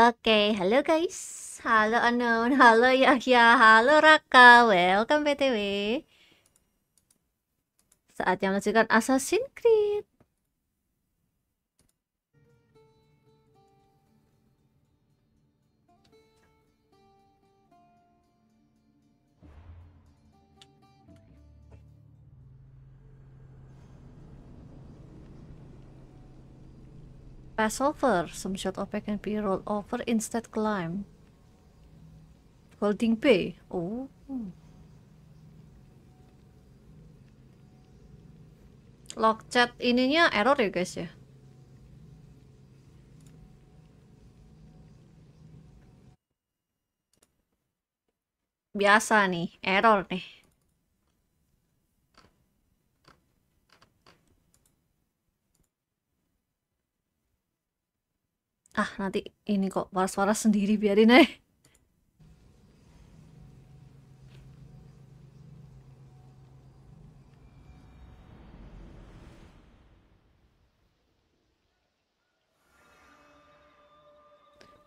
Oke, halo guys. Halo Unknown, halo Yahya, halo Raka. Welcome BTW. Saatnya melanjutkan Assassin's Pass over. Some shot object can be rolled over instead climb. Holding B. Oh. Lock chat ininya error ya guys ya. Biasa nih, error nih. Ah, nanti ini kok waras-waras sendiri biarin aja.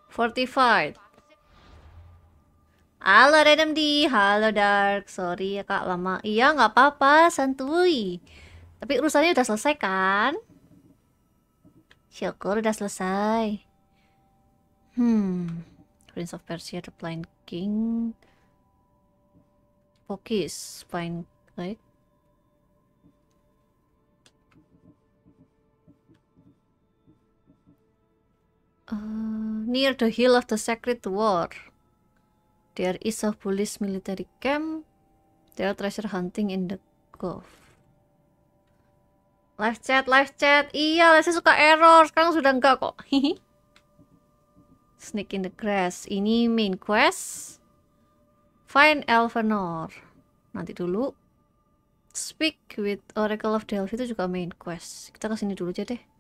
Fortified. Halo Redem di, halo Dark. Sorry ya kak lama. Iya nggak apa-apa, santuy. Tapi urusannya udah selesai kan? Syukur udah selesai. Hmm. Prince of Persia, The Blind King. Focus, Blind Right? Uh, near the hill of the Sacred War, there is a police military camp. They are treasure hunting in the Gulf. Live chat, live chat. Iya, saya suka error. Sekarang sudah enggak kok. Snake in the grass. Ini main quest. Find Elvenor. Nanti dulu. Speak with Oracle of Delphi itu juga main quest. Kita ke sini dulu aja deh.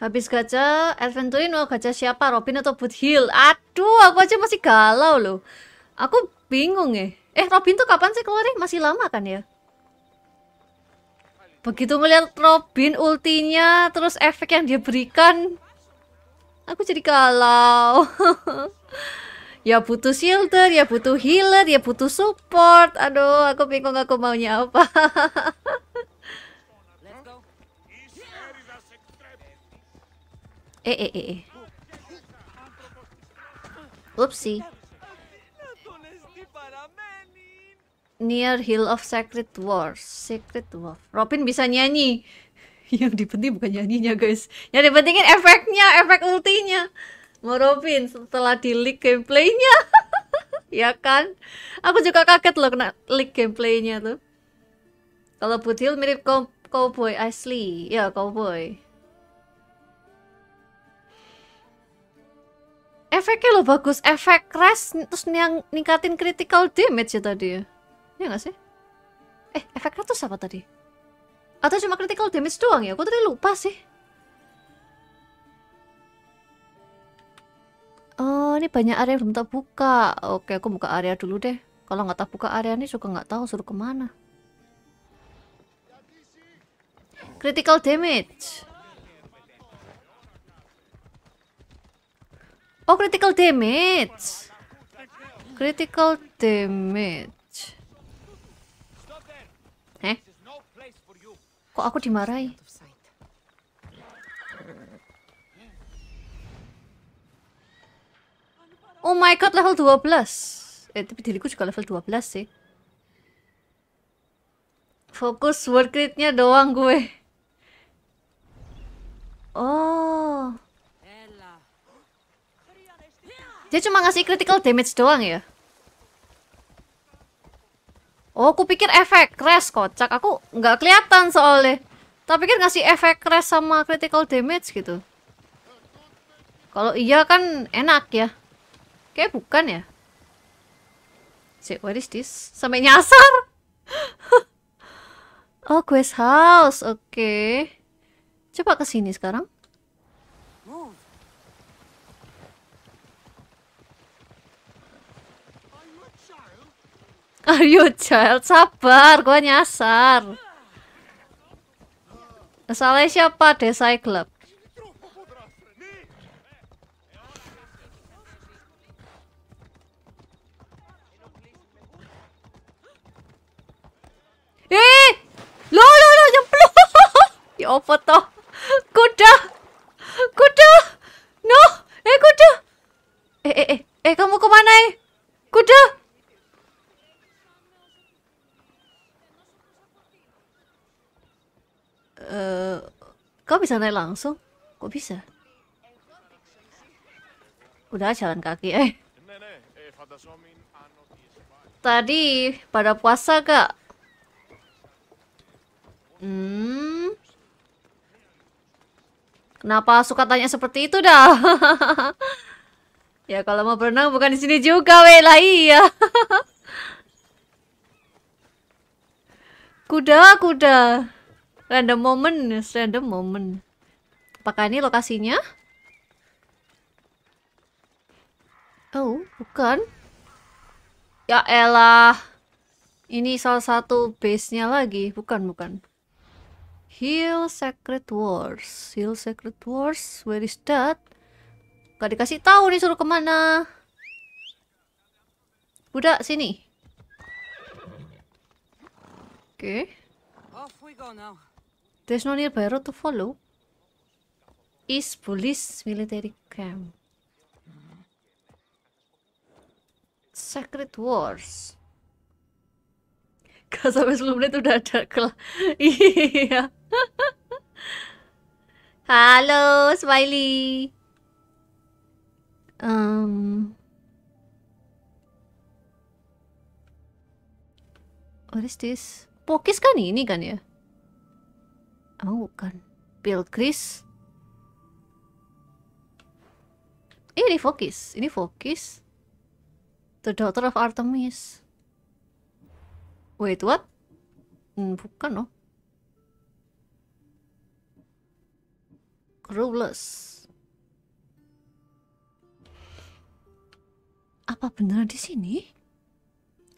Habis gacha, Adventurin mau gacha siapa? Robin atau Boot Hill? Aduh, aku aja masih galau loh. Aku bingung ya. Eh, Robin tuh kapan sih keluarnya? Masih lama kan ya? Begitu ngeliat Robin ultinya, terus efek yang dia berikan, aku jadi galau. ya butuh shielder, ya butuh healer, ya butuh support. Aduh, aku bingung aku maunya apa. Eh, eh, eh, eh. Oopsie. Near Hill of Sacred Wars. Sacred Dwarf. Robin bisa nyanyi. Yang dipenting bukan nyanyinya, guys. Yang dipentingin efeknya, efek ultinya. Mau Robin setelah di leak gameplaynya. ya kan? Aku juga kaget loh kena leak gameplaynya tuh. Kalau Budil mirip cowboy asli. Ya, cowboy. Efeknya lo bagus. Efek crash terus yang ningkatin critical damage ya tadi ya. Ya nggak sih? Eh efek crash tuh apa tadi? Atau cuma critical damage doang ya? Aku tadi lupa sih. Oh ini banyak area yang belum tak buka. Oke aku buka area dulu deh. Kalau nggak tak buka area ini juga nggak tahu suruh ke mana. Critical damage Oh, critical damage. Critical damage. Eh? Kok aku dimarahi? Oh my god, level 12. Eh, tapi diriku juga level 12 sih. Fokus word crit-nya doang gue. Oh. Dia cuma ngasih critical damage doang ya? Oh, aku pikir efek crash kocak. Aku nggak kelihatan soalnya. Tapi pikir ngasih efek crash sama critical damage gitu. Kalau iya kan enak ya. Kayak bukan ya. Si, what is this? Sampai nyasar. oh, quest house. Oke. Okay. Coba ke sini sekarang. Ayo child, sabar, gua nyasar. Salahnya siapa? Desa Club. Eh! Lo lo lo nyemplung. ya apa toh? Kuda. Kuda. No. Eh kuda. Eh eh eh. Eh kamu ke mana eh? Kuda. Eh, kau bisa naik langsung? Kok bisa? Udah jalan kaki eh. Tadi pada puasa gak? Hmm. Kenapa suka tanya seperti itu dah? ya kalau mau berenang bukan di sini juga, weh lah iya. kuda, kuda. Random moment, random moment. Apakah ini lokasinya? Oh, bukan. Ya elah. Ini salah satu base-nya lagi. Bukan, bukan. Hill Secret Wars. Hill Secret Wars. Where is that? Gak dikasih tahu nih suruh ke mana. Udah sini. Oke. Okay. There's no nearby road to follow. East Police Military Camp. Secret Wars. Gak sampai 10 menit udah ada kelas. iya. Halo, Smiley. Um, what is this? Pokis kan ini kan ya? Oh, bukan. Bill Chris. Ini Fokis. Ini Fokis. The Daughter of Artemis. Wait, what? Hmm, bukan loh. Clueless. Apa beneran di sini?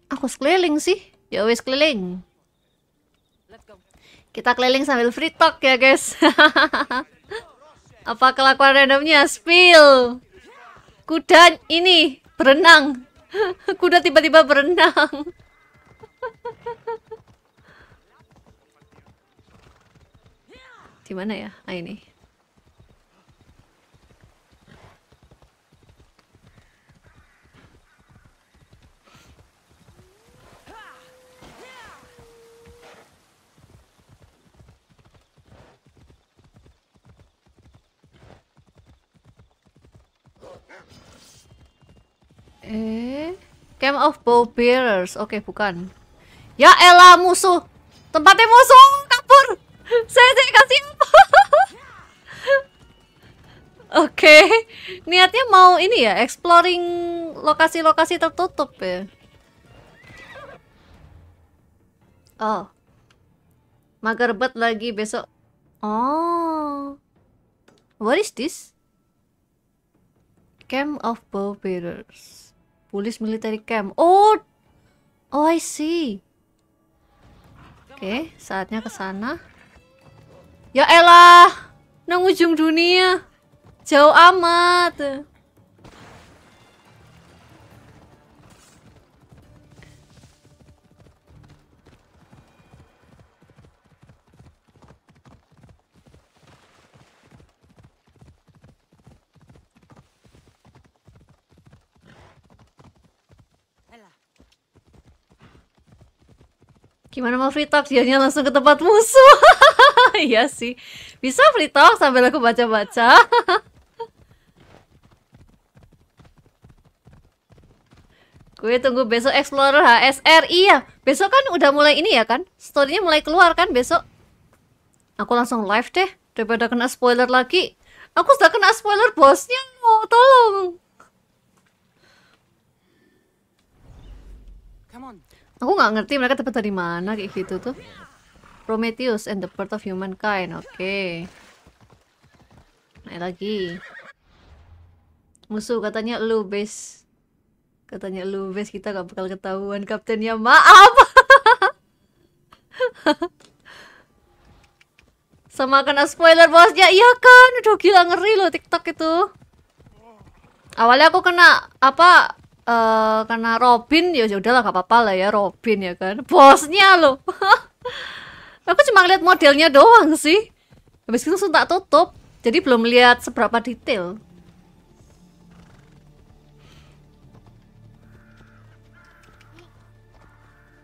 Aku keliling sih. Ya wes keliling. Kita keliling sambil free talk ya guys. Apa kelakuan randomnya? Spill. Kuda ini berenang. Kuda tiba-tiba berenang. Di mana ya? Ah ini. Eh, Camp of Bow Bearers. Oke, okay, bukan. Ya elah musuh. Tempatnya musuh kabur. Saya saya kasih? Oke, okay. niatnya mau ini ya, exploring lokasi-lokasi tertutup ya. Oh, mager bet lagi besok. Oh, what is this? Camp of Bow Bearers. Police military camp. Oh, oh I see. Oke, okay, saatnya ke sana. Ya elah, nang ujung dunia. Jauh amat. Gimana mau free talk? Dianya langsung ke tempat musuh. iya sih. Bisa free talk sambil aku baca-baca. Gue tunggu besok Explorer HSR. Iya, besok kan udah mulai ini ya kan? Storynya mulai keluar kan besok? Aku langsung live deh, daripada kena spoiler lagi. Aku sudah kena spoiler bosnya, oh, tolong. Aku nggak ngerti mereka dapat dari mana kayak gitu tuh. Prometheus and the Birth of Humankind. Oke. Okay. Naik lagi. Musuh katanya lu base. Katanya Lubes kita gak bakal ketahuan kaptennya. Maaf. Sama kena spoiler bosnya. Iya kan? Aduh gila ngeri loh TikTok itu. Awalnya aku kena apa uh, kena Robin ya, udahlah gak apa-apa lah ya Robin ya kan. Bosnya loh. aku cuma lihat modelnya doang sih. Habis itu tak tutup. Jadi belum lihat seberapa detail.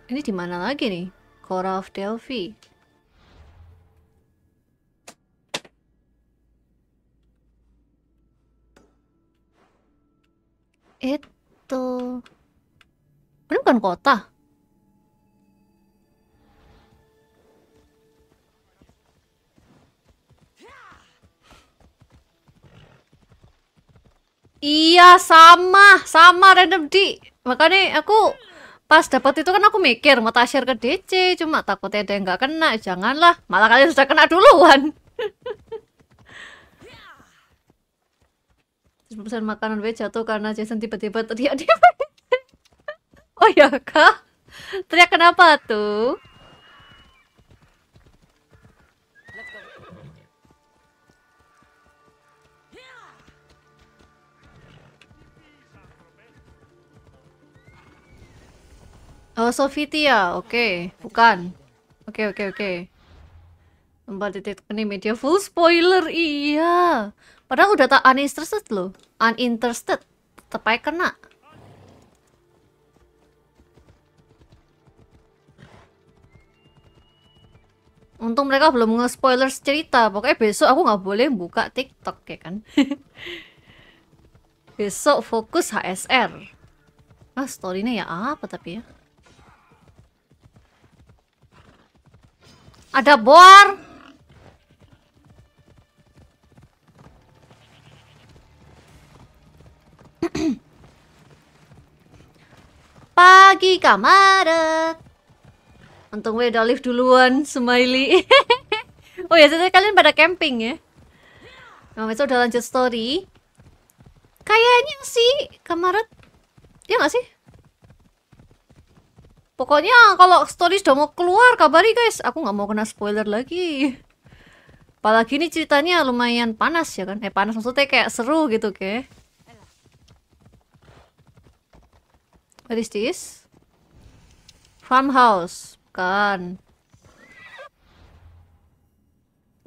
Ini di mana lagi nih? Cora of Delphi. Itu. Ini bukan kota. Iya sama, sama random di. Makanya aku pas dapat itu kan aku mikir mau share ke DC cuma takutnya ada yang nggak kena janganlah malah kalian sudah kena duluan pesan makanan gue jatuh karena Jason tiba-tiba teriak di oh ya kak teriak kenapa tuh Oh, Sofitia. Oke, okay. bukan. Oke, okay, oke, okay, oke. Okay. Tempat titik ini media full spoiler. Iya. Padahal udah tak uninterested loh. Uninterested. Tepai kena. Untung mereka belum nge-spoiler cerita. Pokoknya besok aku nggak boleh buka TikTok ya kan. besok fokus HSR. Ah, story-nya ya apa tapi ya? Ada bor. Pagi kamar. Untung gue udah live duluan, smiley. oh ya, jadi kalian pada camping ya? Nah, besok udah lanjut story. Kayaknya sih, kamarat. Ya nggak sih? Pokoknya kalau story sudah mau keluar kabari guys. Aku nggak mau kena spoiler lagi. Apalagi ini ceritanya lumayan panas ya kan? Eh panas maksudnya kayak seru gitu ke. What is this? Farmhouse. Bukan.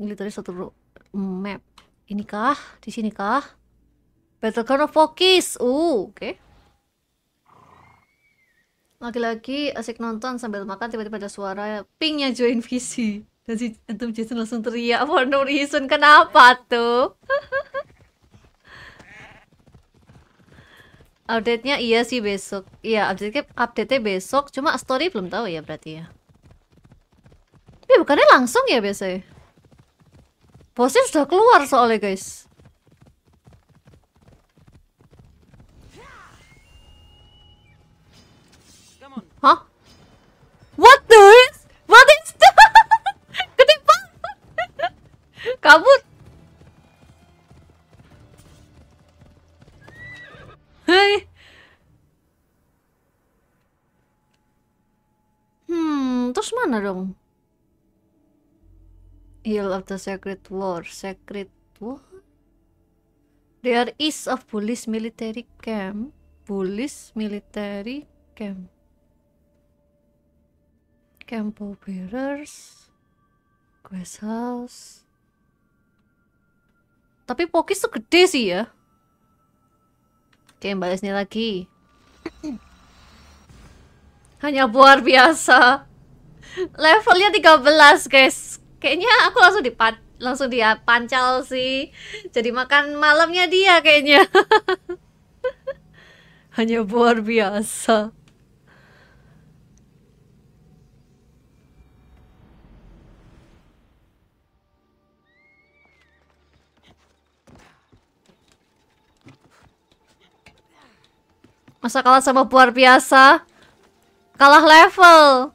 Ini tadi satu map. Ini kah? Di sini kah? Battleground of Focus. Uh, oke. Okay. Lagi-lagi asik nonton sambil makan tiba-tiba ada suara pingnya join visi. Dan si Antum Jason langsung teriak for no reason. Kenapa tuh? Update-nya iya sih besok. Iya, update update-nya besok. Cuma story belum tahu ya berarti ya. Tapi bukannya langsung ya biasanya? Bosnya sudah keluar soalnya guys. Hah? What the? What is that? Kabut. Terus mana dong? Hill of the Sacred War, Sacred War? Are east of Bullis military camp. Bullis military camp. Campo Bearers, Quest House. Tapi Pokis tuh gede sih ya. Oke, balasnya lagi. Hanya luar biasa. Levelnya 13, guys. Kayaknya aku langsung dipat langsung dia pancal sih. Jadi makan malamnya dia kayaknya. Hanya luar biasa. Masa kalah sama luar biasa? Kalah level.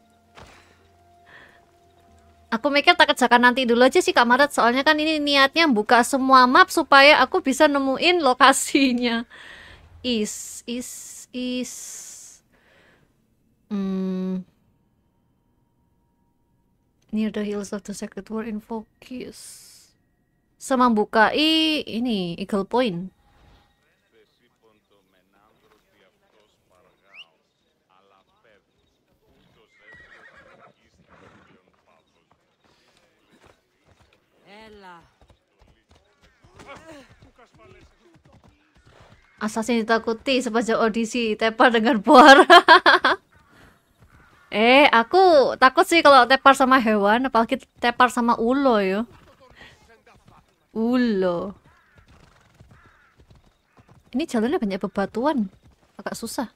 Aku mikir tak kerjakan nanti dulu aja sih Kak Maret Soalnya kan ini niatnya buka semua map supaya aku bisa nemuin lokasinya. Is is is. Hmm. Near the hills of the sacred war in focus Semambukai ini Eagle Point Assassin ditakuti sepanjang audisi tepar dengan buar. eh, aku takut sih kalau tepar sama hewan, apalagi tepar sama ulo ya. Ulo. Ini jalannya banyak bebatuan, agak susah.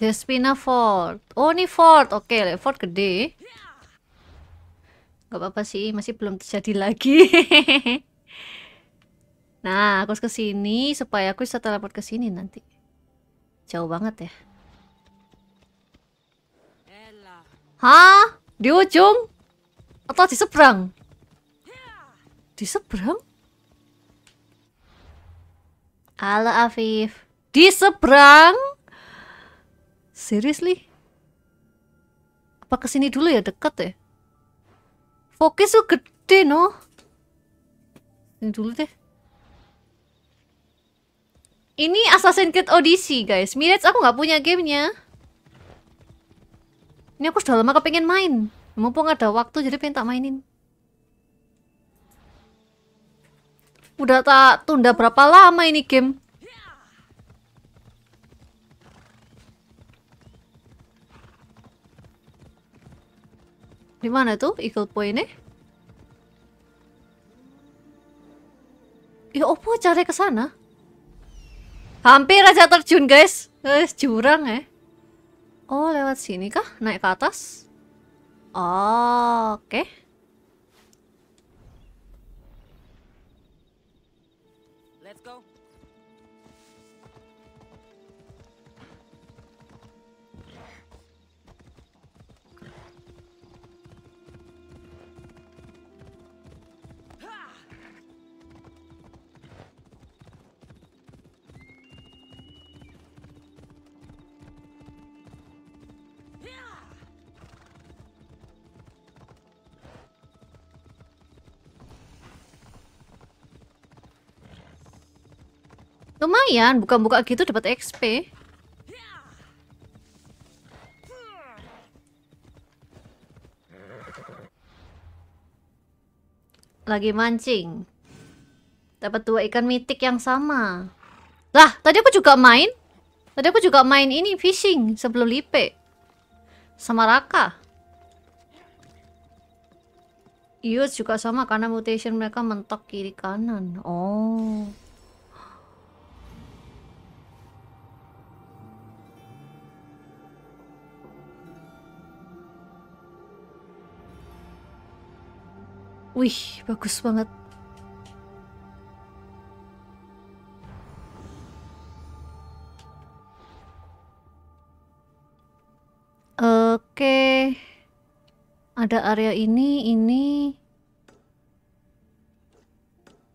Despina Fort. Oh, ini Fort. Oke, okay, Fort gede. Gak apa-apa sih, masih belum terjadi lagi. nah, aku ke sini supaya aku bisa teleport ke sini nanti. Jauh banget ya. Hah? Di ujung? Atau di seberang? Di seberang? Halo Afif. Di seberang? Seriously? Apa ke sini dulu ya deket ya? Fokus tuh gede no. Ini dulu deh. Ini Assassin's Creed Odyssey guys. Mirage aku nggak punya gamenya. Ini aku sudah lama kepengen main. Mumpung ada waktu jadi pengen tak mainin. Udah tak tunda berapa lama ini game. Di mana tuh Eagle Point-nya? Ya opo cari ke sana? Hampir aja terjun, guys. Guys, jurang ya. Oh, lewat sini kah? Naik ke atas? Oh, oke. Okay. Lumayan, buka-buka gitu dapat XP. Lagi mancing. Dapat dua ikan mitik yang sama. Lah, tadi aku juga main. Tadi aku juga main ini fishing sebelum lipe. Sama Raka. Iya juga sama karena mutation mereka mentok kiri kanan. Oh. Wih, bagus banget. Oke. Ada area ini, ini.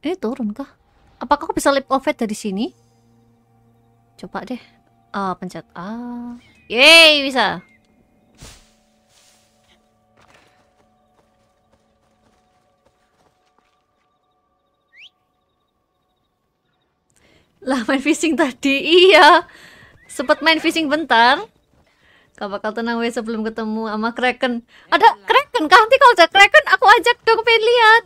Ini turun kah? Apakah aku bisa leap faith dari sini? Coba deh. Ah, pencet A. Yeay, bisa. Lah main fishing tadi, iya. Sempat main fishing bentar. Gak bakal tenang wes sebelum ketemu sama Kraken. Ada Kraken kah? Nanti kalau ada Kraken aku ajak dong pengen lihat.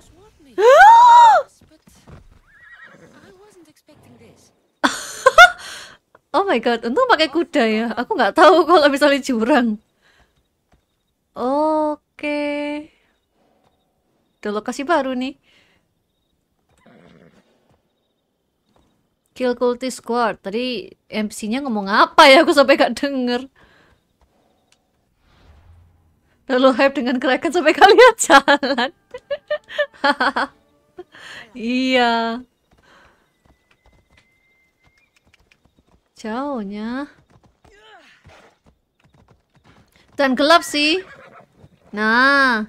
oh my god, untung pakai kuda ya. Aku nggak tahu kalau misalnya jurang. Oke. Okay. Udah lokasi baru nih. Kill Cultist Squad. Tadi MC-nya ngomong apa ya? Aku sampai gak denger. Lalu hype dengan Kraken sampai kalian jalan. iya. Jauhnya. Dan gelap sih. Nah.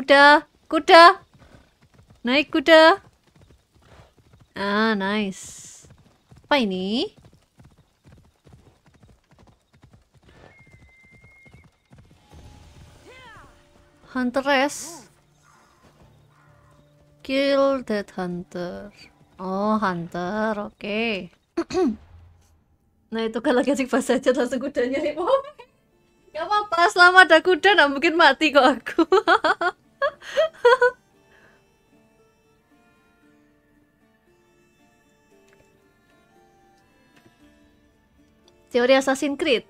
Kuda, kuda. Naik kuda. Ah, nice. Apa ini? Hunteress. Kill that hunter. Oh, hunter. Oke. Okay. nah, itu kalau kasih pas aja langsung kudanya Gak apa-apa, selama ada kuda gak mungkin mati kok aku. Teori Assassin's Creed.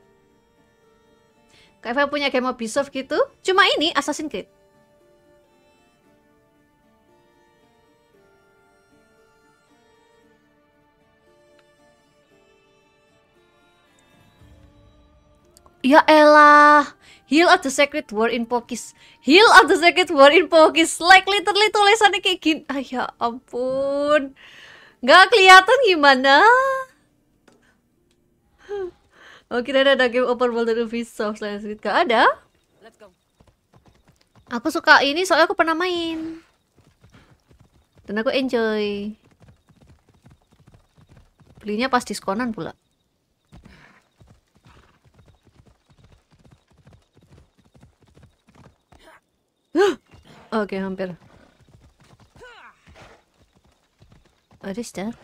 Kayak punya game Ubisoft gitu. Cuma ini Assassin's Creed. Ya elah. Heal of the Sacred War in Pokis. Heal of the Sacred War in Pokis. Like literally tulisannya kayak gini. Ah ya ampun. Gak kelihatan gimana. Oh kira ada game open world dari Ubisoft Assassin's Creed. Gak ada. Aku suka ini soalnya aku pernah main. Dan aku enjoy. Belinya pas diskonan pula. Oke, okay, hampir. What is that?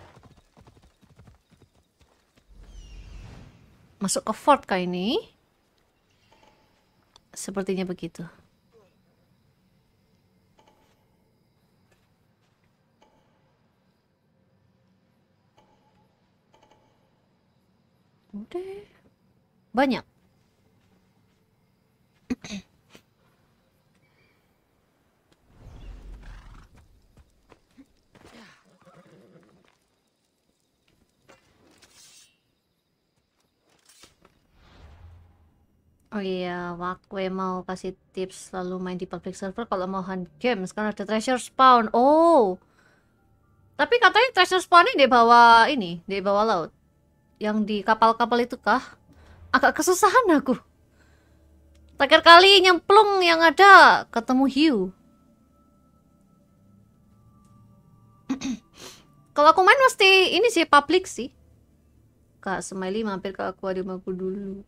Masuk ke fort kah ini? Sepertinya begitu. Udah. Banyak. Oh iya, waktu mau kasih tips selalu main di public server kalau mau hunt games karena ada treasure spawn. Oh. Tapi katanya treasure spawn ini di bawah ini, di bawah laut. Yang di kapal-kapal itu kah? Agak kesusahan aku. Terakhir kali nyemplung yang ada ketemu hiu. kalau aku main mesti ini sih public sih. Kak Smiley mampir ke aquarium aku dulu.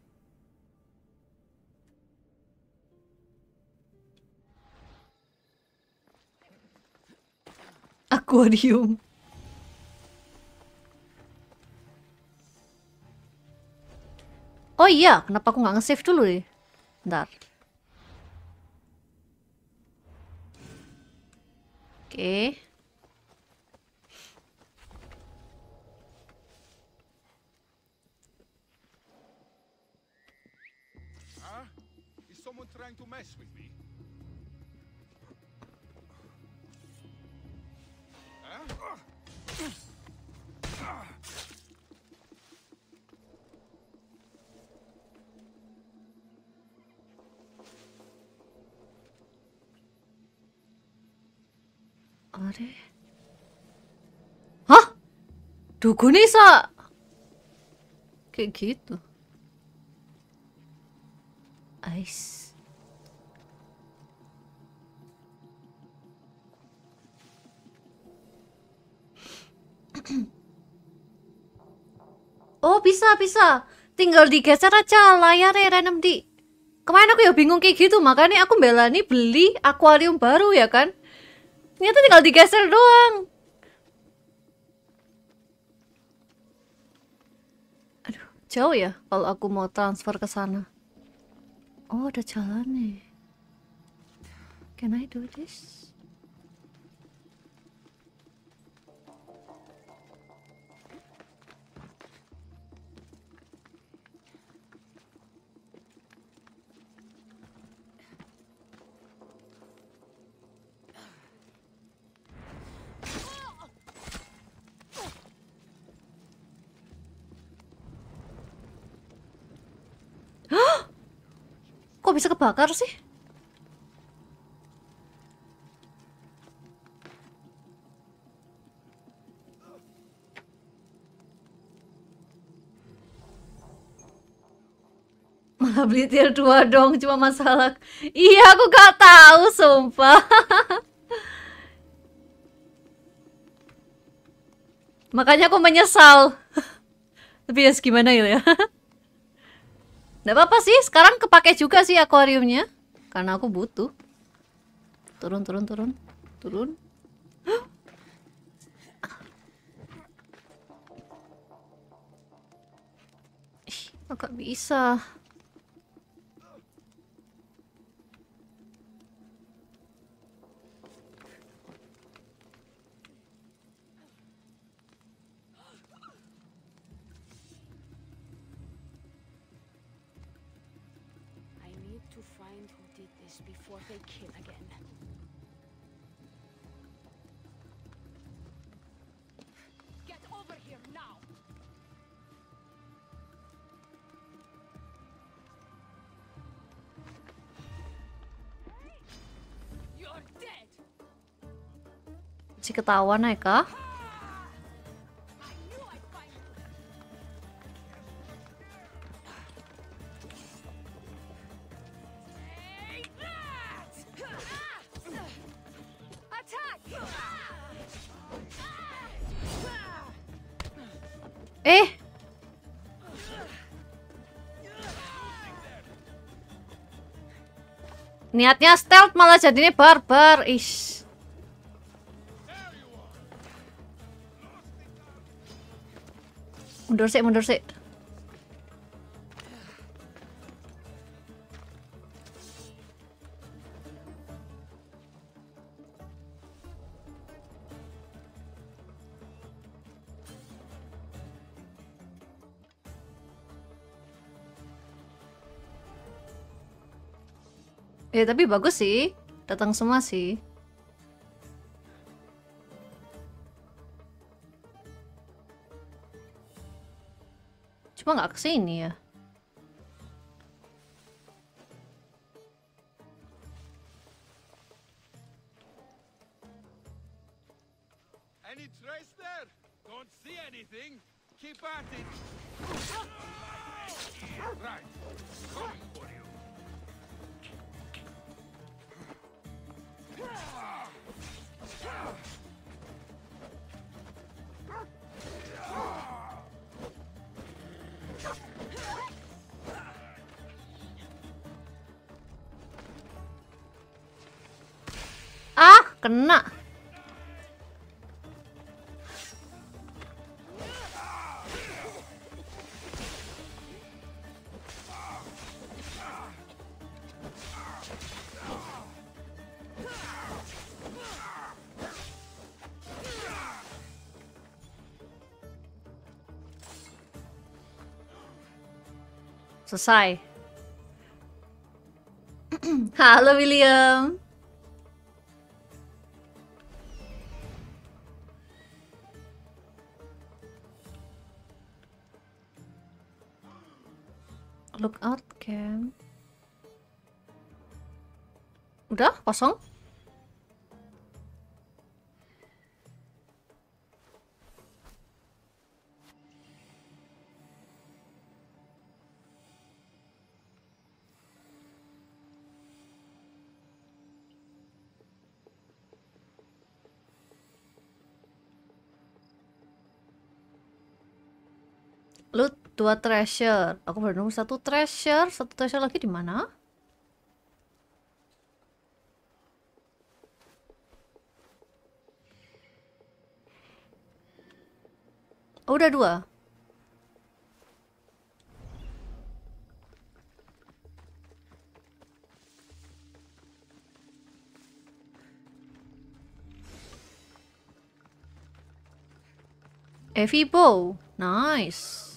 Aquarium. Oh iya, kenapa aku nggak nge-save dulu ya? Bentar. Oke. Okay. Hah? Dukun bisa kayak gitu. Ice. oh bisa bisa tinggal digeser aja layarnya random di kemarin aku ya bingung kayak gitu makanya aku belani beli akuarium baru ya kan Ternyata tinggal digeser doang. Aduh, Jauh ya kalau aku mau transfer ke sana. Oh, ada jalan nih. Can I do this? Kok bisa kebakar sih? Malah beli tier 2 dong, cuma masalah. Iya, aku gak tahu, sumpah. Makanya aku menyesal. Tapi ya gimana ya Gak apa-apa sih, sekarang kepake juga sih akuariumnya. Karena aku butuh. Turun, turun, turun. Turun. Ih, agak bisa. Si ketahuan ya kah? Eh. Niatnya stealth malah jadinya barbar. Ish. Mundur sih, mundur sih. Eh tapi bagus sih, datang semua sih. Cuma nggak kesini ya. Any trace there? Don't see anything. Keep at it. Right. Coming for you. Kena. Selesai. Halo William. Lookout cam. Udah kosong? Loot dua treasure aku baru nemu satu treasure satu treasure lagi di mana oh, udah dua Evie Bow. Nice.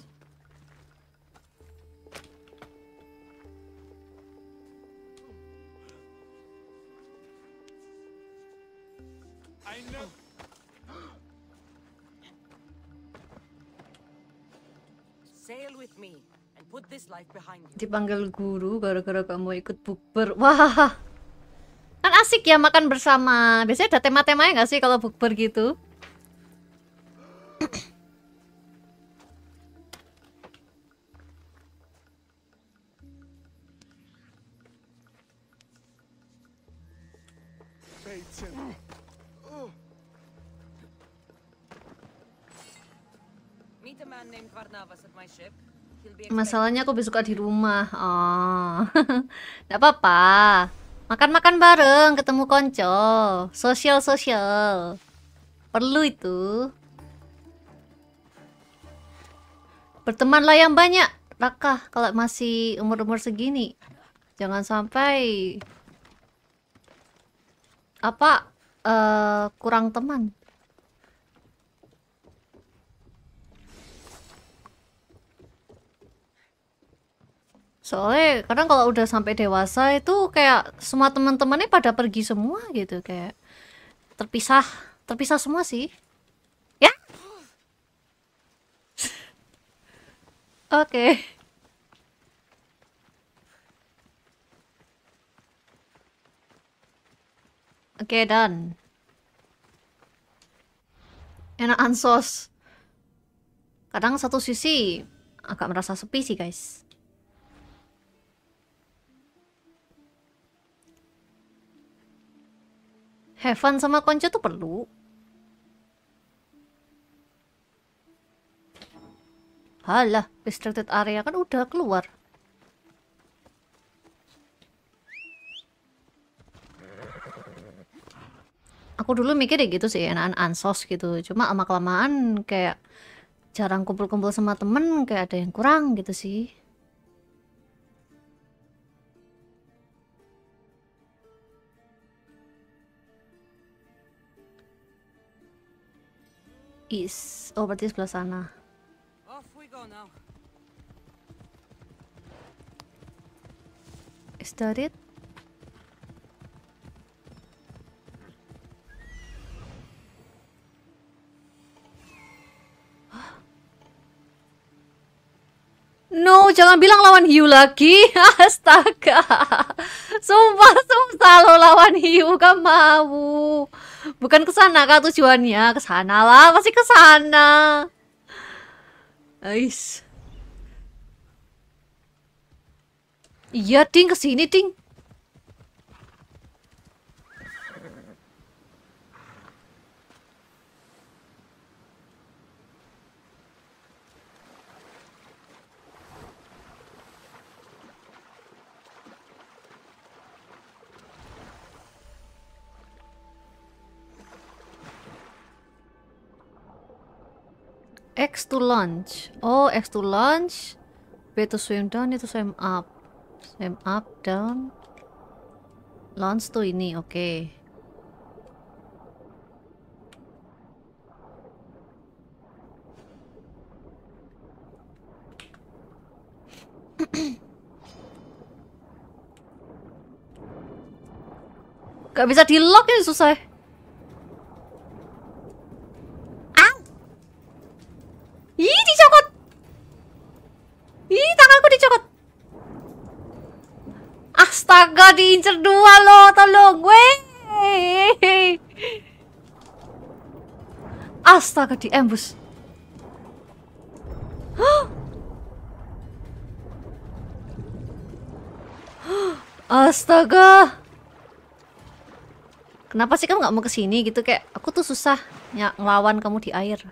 Dipanggil guru gara-gara kamu ikut bukber. Wah. Kan asik ya makan bersama. Biasanya ada tema-temanya nggak sih kalau bukber gitu? Masalahnya aku besok di rumah. Oh. Nggak apa-apa. Makan-makan bareng, ketemu konco. Sosial-sosial. Perlu itu. Bertemanlah yang banyak, Raka, kalau masih umur-umur segini. Jangan sampai apa eh kurang teman. Soalnya kadang kalau udah sampai dewasa itu kayak semua teman-temannya pada pergi semua gitu kayak terpisah, terpisah semua sih. Ya. Oke. Oke, done. Enakan sos. Kadang satu sisi agak merasa sepi sih, guys. Have fun sama konco tuh perlu. Halah, restricted area kan udah keluar. Aku dulu mikir ya gitu sih, enakan ansos gitu. Cuma sama kelamaan kayak jarang kumpul-kumpul sama temen, kayak ada yang kurang gitu sih. Is, oh berarti sebelah sana. Is that it? No, jangan bilang lawan hiu lagi. Astaga. Sumpah susah lo lawan hiu kan mau. Bukan ke sana kah tujuannya? Ke sana lah, pasti ke sana. Ais. Iya, Ding, ke sini, Ding. X to launch. Oh, X to launch. B to swim down, itu swim up. Swim up, down. Launch tuh ini, oke. Gak bisa di lock ini susah. Ah! Ih, dicokot. Ih, tanganku dicokot. Astaga, diincer dua loh, tolong gue. Astaga, di ambush. Astaga. Kenapa sih kamu nggak mau ke sini gitu kayak aku tuh susah ya ngelawan kamu di air.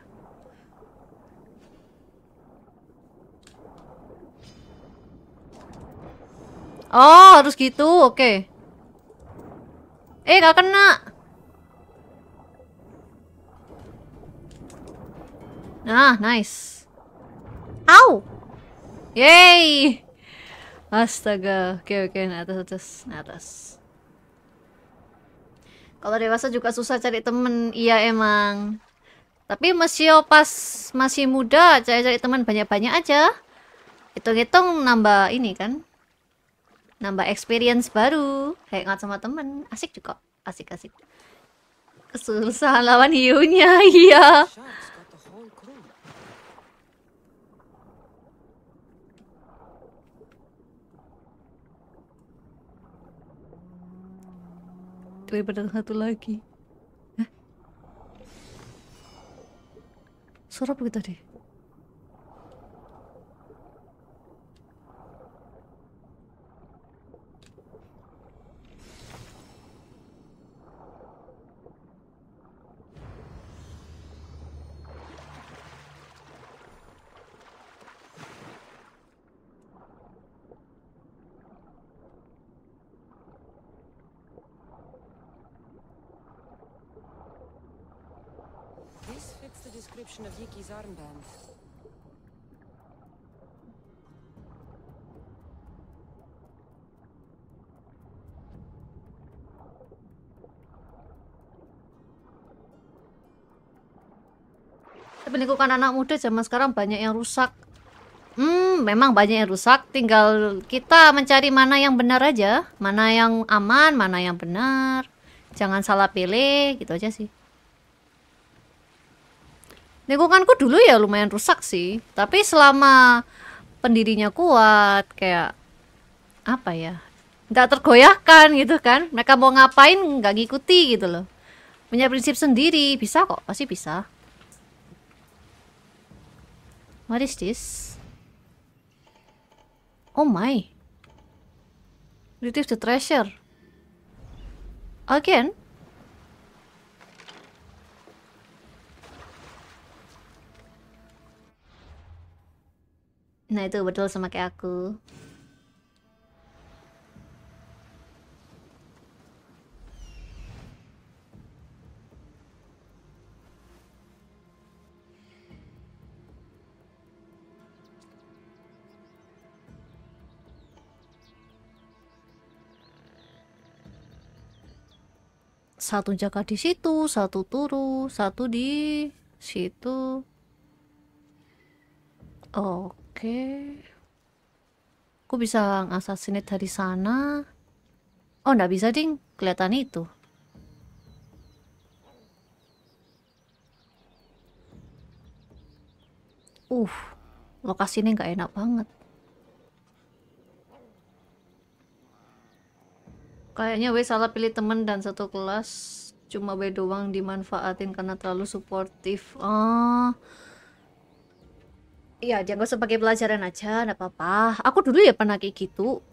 Oh, harus gitu. Oke. Eh, gak kena. Nah, nice. Au. Yay. Astaga. Oke, oke, nah atas, atas, atas. Kalau dewasa juga susah cari temen. Iya, emang. Tapi Mesio pas masih muda cari-cari teman banyak-banyak aja. Hitung-hitung nambah ini kan. Nambah experience baru. Hangout sama temen. Asik juga. Asik-asik. Kesusahan lawan hiunya, iya. Daripada satu lagi. Hah? Suara apa tadi? This fits the Yiki's armband. Tapi anak muda zaman sekarang banyak yang rusak. Hmm, memang banyak yang rusak. Tinggal kita mencari mana yang benar aja. Mana yang aman, mana yang benar. Jangan salah pilih, gitu aja sih. Lingkunganku dulu ya lumayan rusak sih. Tapi selama pendirinya kuat, kayak apa ya? Nggak tergoyahkan gitu kan. Mereka mau ngapain nggak ngikuti gitu loh. Punya prinsip sendiri, bisa kok, pasti bisa. What is this? Oh my. Retrieve the treasure. Again? Nah itu betul sama kayak aku. Satu jaga di situ, satu turu, satu di situ. Oke. Aku bisa ngasasinate dari sana. Oh, nggak bisa, ding. Kelihatan itu. Uh, lokasinya nggak enak banget. Kayaknya W salah pilih temen dan satu kelas. Cuma W doang dimanfaatin karena terlalu suportif. Oh. Iya, dia nggak usah pakai pelajaran aja, nggak apa-apa. Aku dulu ya pernah kayak gitu.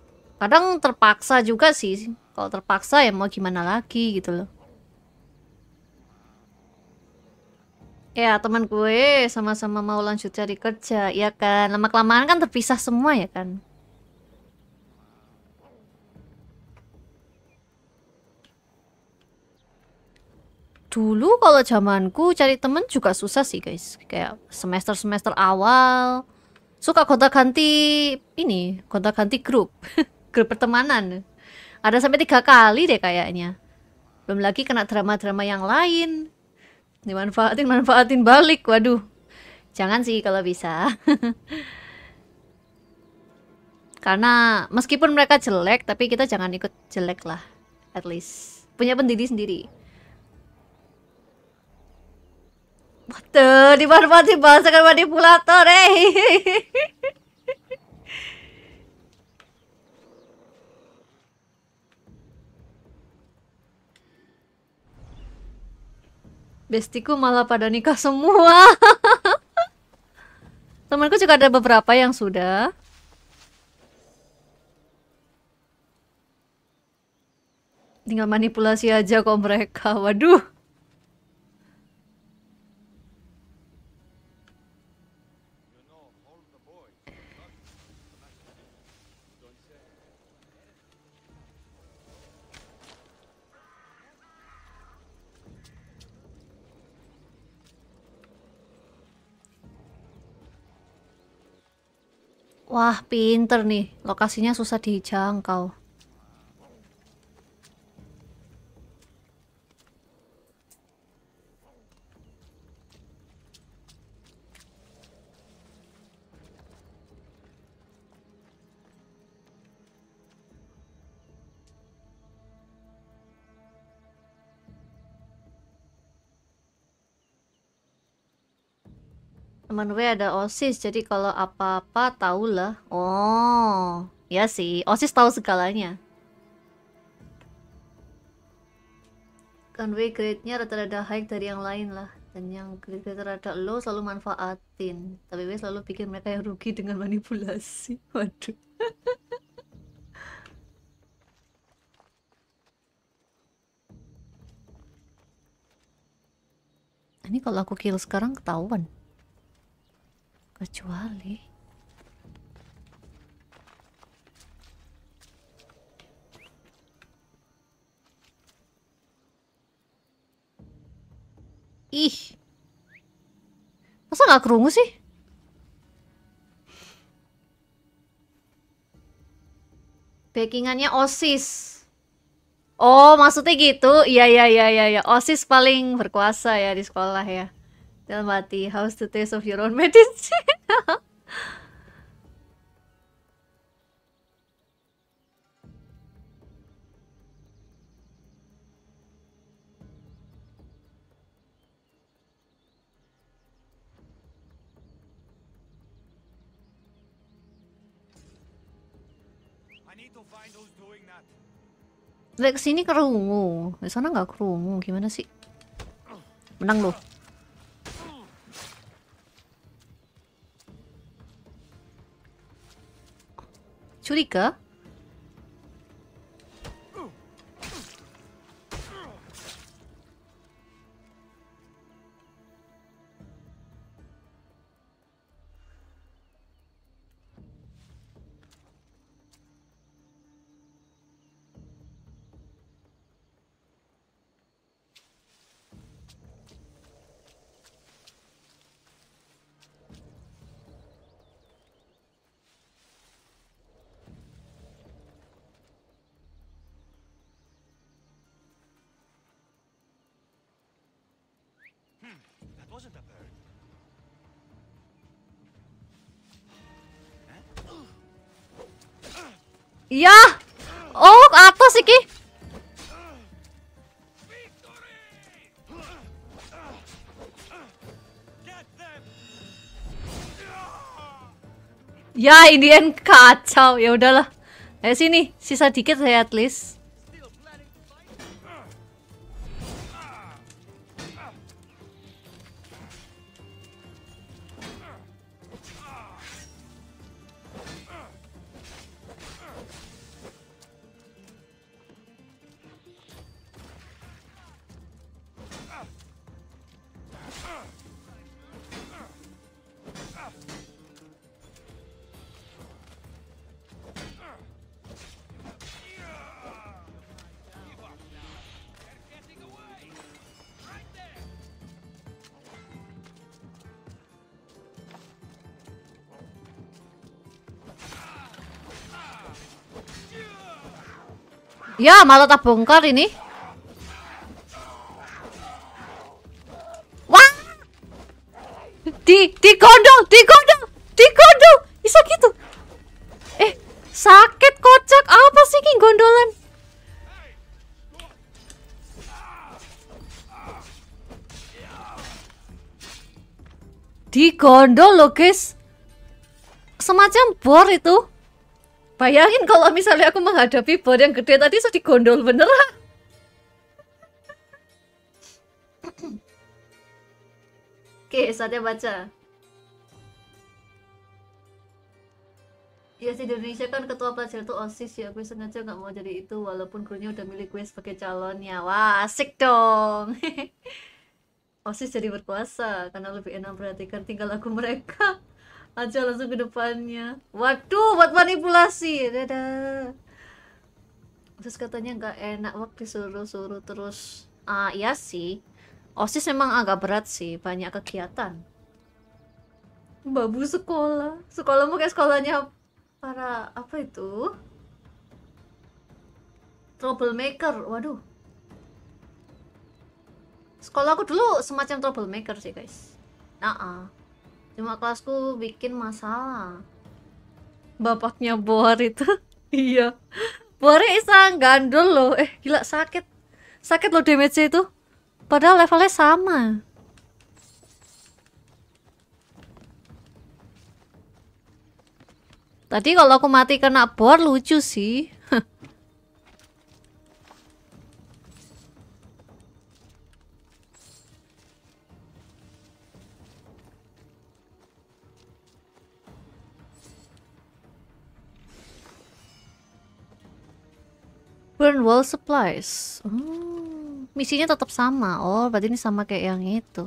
Kadang terpaksa juga sih. Kalau terpaksa ya mau gimana lagi gitu loh. Ya, teman gue sama-sama mau lanjut cari kerja, ya kan? Lama-kelamaan kan terpisah semua ya kan? Dulu kalau zamanku cari temen juga susah sih guys. Kayak semester-semester awal suka gonta-ganti ini, gonta-ganti grup, grup pertemanan. Ada sampai tiga kali deh kayaknya. Belum lagi kena drama-drama yang lain. Dimanfaatin, manfaatin balik. Waduh, jangan sih kalau bisa. Karena meskipun mereka jelek, tapi kita jangan ikut jelek lah. At least punya pendiri sendiri. Waduh, dimanfaati bahasa kan manipulator, eh. Bestiku malah pada nikah semua. Temanku juga ada beberapa yang sudah. Tinggal manipulasi aja kok mereka. Waduh. Wah, pinter nih. Lokasinya susah dijangkau. Teman W ada OSIS, jadi kalau apa-apa tahulah. Oh, ya sih. OSIS tahu segalanya. Kan W grade-nya rata-rata high dari yang lain lah. Dan yang grade rada low selalu manfaatin. Tapi W selalu bikin mereka yang rugi dengan manipulasi. Waduh. Ini kalau aku kill sekarang ketahuan. Kecuali Ih. Masa nggak kerungu sih? Backingannya OSIS. Oh, maksudnya gitu? Iya, iya, iya, iya, iya. OSIS paling berkuasa ya di sekolah ya. Dalam arti, how's the taste of your own medicine? I need to find who's doing that. Lihat ke sini kerungu. Di sana nggak kerungu. Gimana sih? Menang loh. Curiga? That Iya. Oh, ke atas iki. Ya, in the end kacau. Ya udahlah. Ayo sini, sisa dikit saya at least. Ya, malah tak bongkar ini. Wah! Di di gondol, di gondol, di gondol. Bisa gitu. Eh, sakit kocak apa sih ki gondolan? Di gondol loh, guys. Semacam bor itu. Bayangin kalau misalnya aku menghadapi bor yang gede tadi so digondol beneran. Oke, saatnya baca. Ya di Indonesia kan ketua pelajar itu OSIS ya Gue sengaja nggak mau jadi itu Walaupun gurunya udah milih gue sebagai calonnya Wah asik dong OSIS jadi berkuasa Karena lebih enak perhatikan tinggal lagu mereka Aja langsung ke depannya. Waduh buat manipulasi. Dadah. Terus katanya nggak enak waktu disuruh-suruh terus. Ah iya sih. OSIS memang agak berat sih Banyak kegiatan. Babu sekolah. Sekolahmu kayak sekolahnya para apa itu? Troublemaker. Waduh. Sekolah aku dulu semacam troublemaker sih guys. Nah cuma kelasku bikin masalah. Bapaknya Boar itu. Iya. Boarnya iseng gandul loh. Eh gila sakit. Sakit loh damage itu. Padahal levelnya sama. Tadi kalau aku mati kena bor lucu sih. Burn wall supplies. Oh, misinya tetap sama. Oh, berarti ini sama kayak yang itu.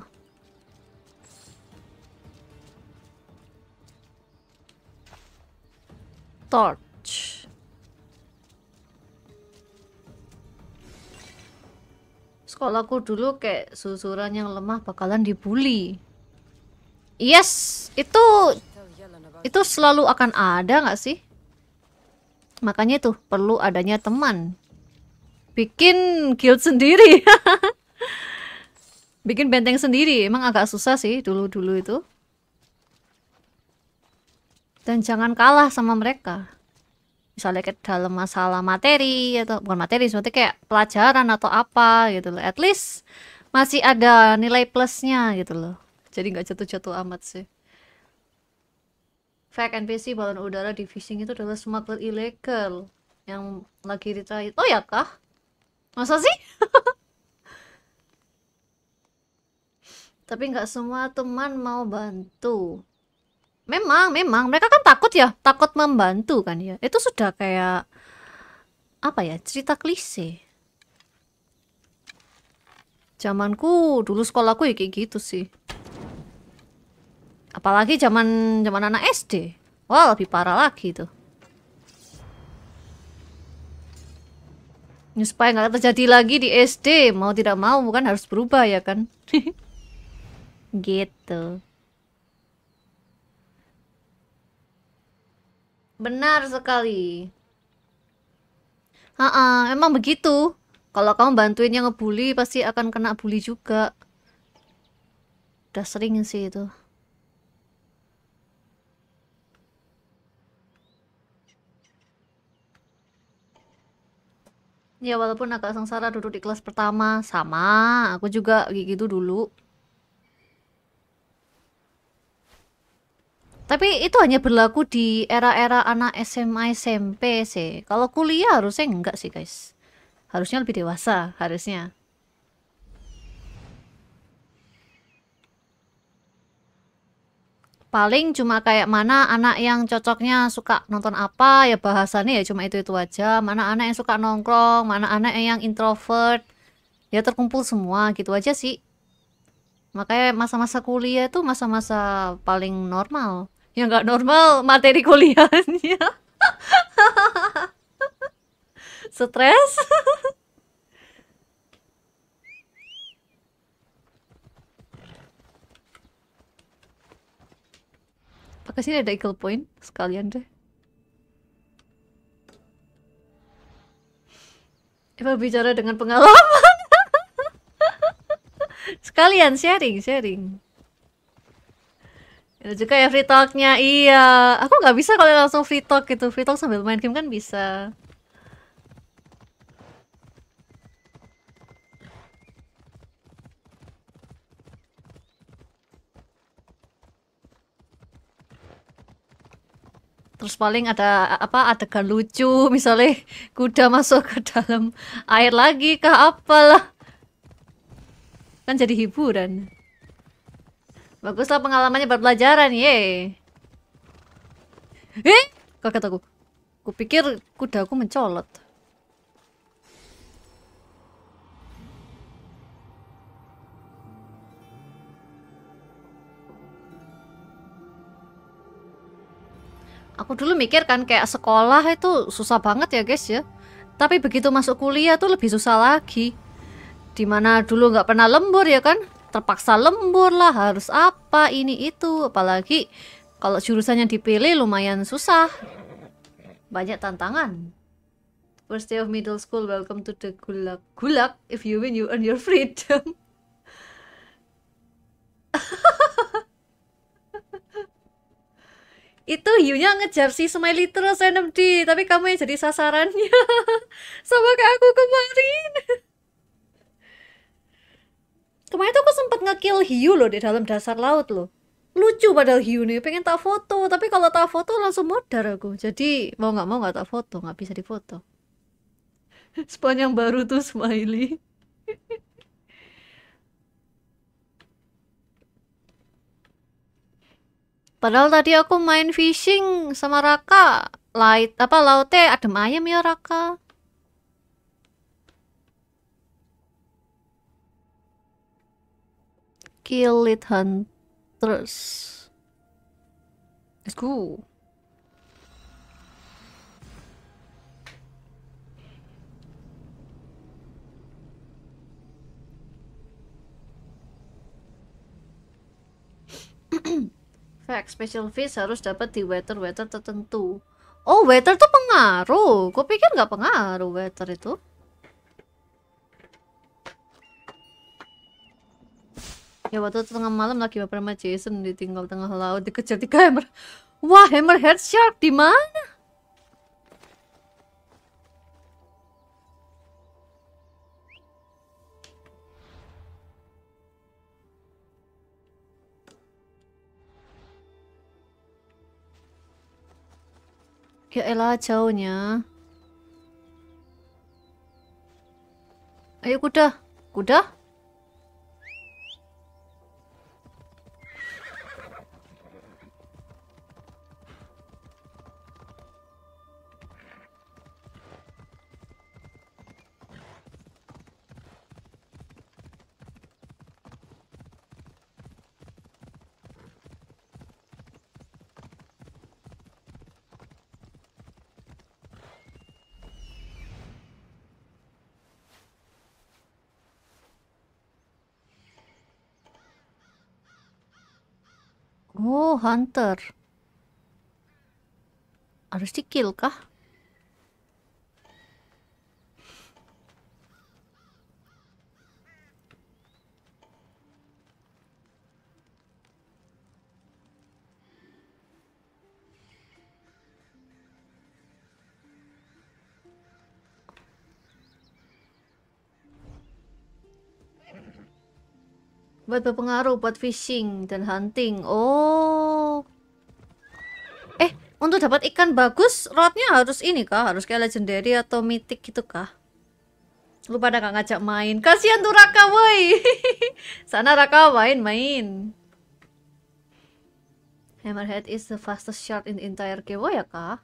Torch. Sekolahku dulu kayak susuran yang lemah bakalan dibully. Yes, itu itu selalu akan ada nggak sih? Makanya tuh perlu adanya teman. Bikin guild sendiri. Bikin benteng sendiri. Emang agak susah sih dulu-dulu itu. Dan jangan kalah sama mereka. Misalnya kayak dalam masalah materi atau bukan materi, seperti kayak pelajaran atau apa gitu loh. At least masih ada nilai plusnya gitu loh. Jadi nggak jatuh-jatuh amat sih. Fact NPC balon udara di fishing itu adalah smuggler ilegal yang lagi ditrain. Oh ya kah? Masa sih? Tapi nggak semua teman mau bantu. Memang, memang mereka kan takut ya, takut membantu kan ya. Itu sudah kayak apa ya, cerita klise. Zamanku dulu sekolahku ya kayak gitu sih. Apalagi zaman zaman anak SD. Wah, lebih parah lagi tuh. Supaya nggak terjadi lagi di SD, mau tidak mau kan harus berubah ya kan? gitu. Benar sekali. Ah, emang begitu. Kalau kamu bantuin yang ngebully, pasti akan kena bully juga. Udah sering sih itu. Ya walaupun agak sengsara duduk di kelas pertama, sama. Aku juga gitu dulu. Tapi itu hanya berlaku di era-era anak SMA SMP sih. Kalau kuliah harusnya enggak sih guys. Harusnya lebih dewasa, harusnya. Paling cuma kayak mana anak yang cocoknya suka nonton apa ya bahasannya ya cuma itu-itu aja. Mana anak yang suka nongkrong, mana anak yang introvert. Ya terkumpul semua gitu aja sih. Makanya masa-masa kuliah itu masa-masa paling normal. Yang nggak normal materi kuliahnya. Stres. Pakai sini ada eagle point sekalian deh. Eva bicara dengan pengalaman. sekalian sharing, sharing. Ada juga ya free talknya, iya. Aku nggak bisa kalau langsung free talk gitu. Free talk sambil main game kan bisa. Terus paling ada apa adegan lucu, misalnya kuda masuk ke dalam air lagi kah apalah. Kan jadi hiburan. Baguslah pengalamannya buat pelajaran, ye. Eh, kaget aku. Kupikir kudaku mencolot. Aku dulu mikir kan kayak sekolah itu susah banget ya guys ya. Tapi begitu masuk kuliah tuh lebih susah lagi. Di mana dulu nggak pernah lembur ya kan? Terpaksa lembur lah, harus apa ini itu. Apalagi kalau jurusan yang dipilih lumayan susah. Banyak tantangan. First day of middle school, welcome to the gulag. Gulag, if you win you earn your freedom. itu hiunya ngejar si Smiley terus NMD tapi kamu yang jadi sasarannya. Sama kayak aku kemarin. Kemarin tuh aku sempat ngekill hiu loh di dalam dasar laut loh. Lucu padahal hiu nih pengen tak foto. Tapi kalau tak foto langsung modar aku. Jadi mau nggak mau nggak tak foto nggak bisa difoto. Spawn yang baru tuh smiley Padahal tadi aku main fishing sama Raka. Light apa lautnya adem ayam ya Raka. Kill it hunters. Let's go. Fact, special fish harus dapat di weather-weather tertentu. Oh, weather tuh pengaruh. Gue pikir nggak pengaruh weather itu. Ya waktu itu tengah malam lagi baper sama Jason ditinggal tengah laut dikejar tiga hammer. Wah, hammerhead shark di mana? Ya elah jauhnya. Ayo kuda. Kuda? Oh, hunter. Harus di kill kah? Buat berpengaruh buat fishing dan hunting. Oh. Eh, untuk dapat ikan bagus, rodnya harus ini kah? Harus kayak legendary atau mythic gitu kah? Lu pada gak ngajak main. Kasihan tuh Raka, woi. Sana Raka main-main. Hammerhead is the fastest shark in the entire game. Oh ya kah?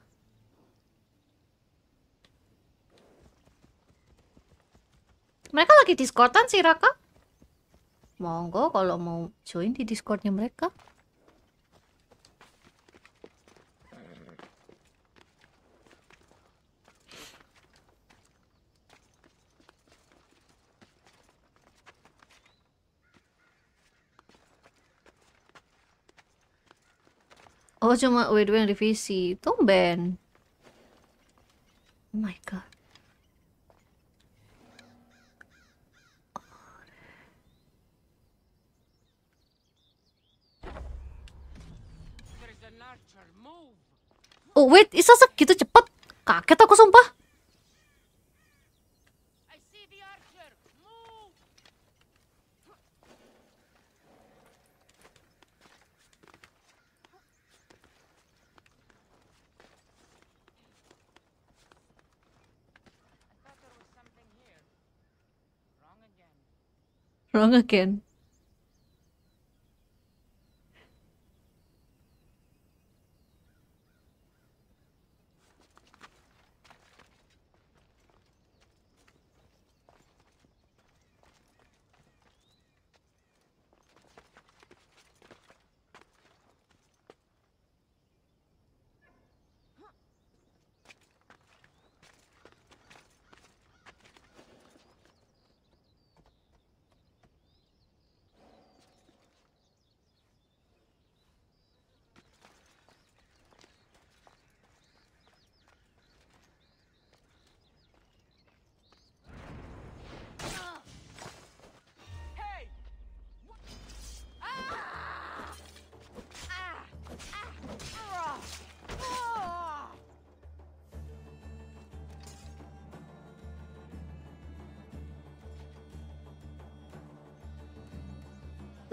Mereka lagi discordan sih Raka? Monggo kalau mau join di Discordnya mereka. Oh cuma WDW yang divisi. Tumben. Oh my god Oh wait, Isa segitu cepet? Kaget aku sumpah. I see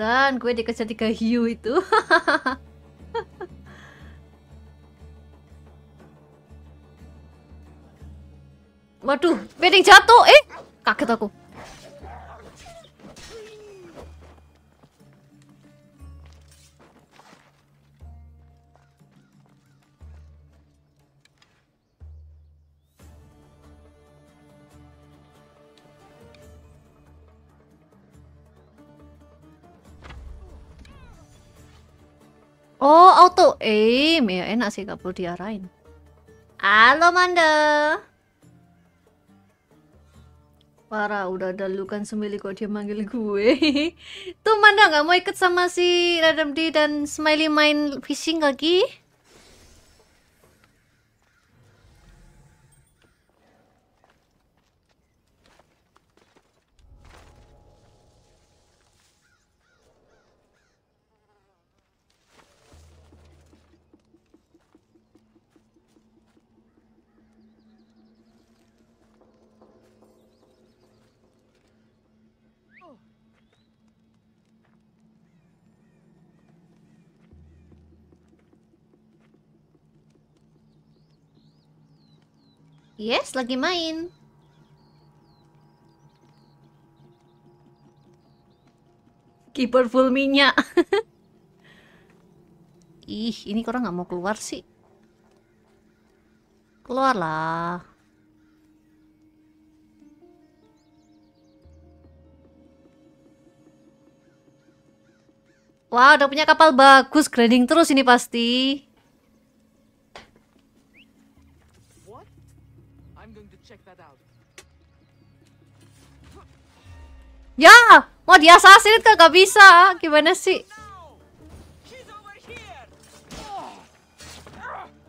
Dan gue dikejar tiga hiu itu. Waduh, beding jatuh. Eh, kaget aku. Aim. Ya enak sih gak perlu diarahin. Halo Manda. Parah, udah ada lukan semili kok dia manggil gue. Tuh Manda nggak mau ikut sama si Radam D dan Smiley main fishing lagi? Yes, lagi main. Keyboard full minyak. Ih, ini orang nggak mau keluar sih. Keluarlah. Wah, udah punya kapal bagus, grinding terus ini pasti. Ya, mau diasasin kan gak bisa. Gimana sih?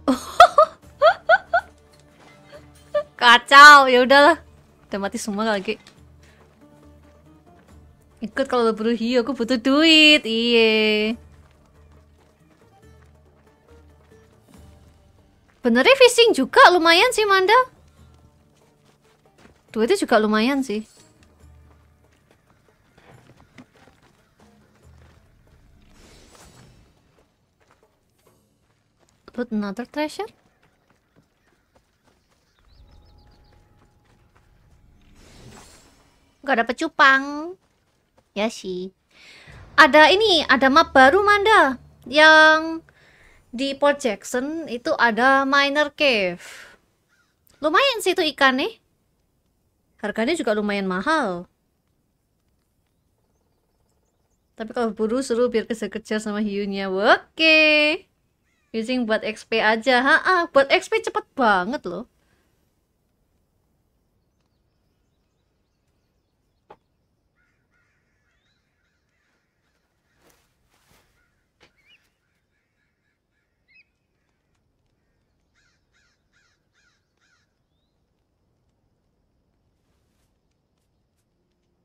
Kacau, ya udahlah. Udah mati semua lagi. Ikut kalau berburu hiu, aku butuh duit. Iye. Benernya fishing juga lumayan sih, Manda. Duitnya juga lumayan sih. Put another treasure? Gak dapet cupang. Ya sih. Ada ini, ada map baru Manda. Yang di Port Jackson itu ada Miner Cave. Lumayan sih itu ikan nih. Harganya juga lumayan mahal. Tapi kalau buru seru biar kejar-kejar sama hiunya. Oke. Using buat XP aja. Ha, -ha. buat XP cepet banget loh.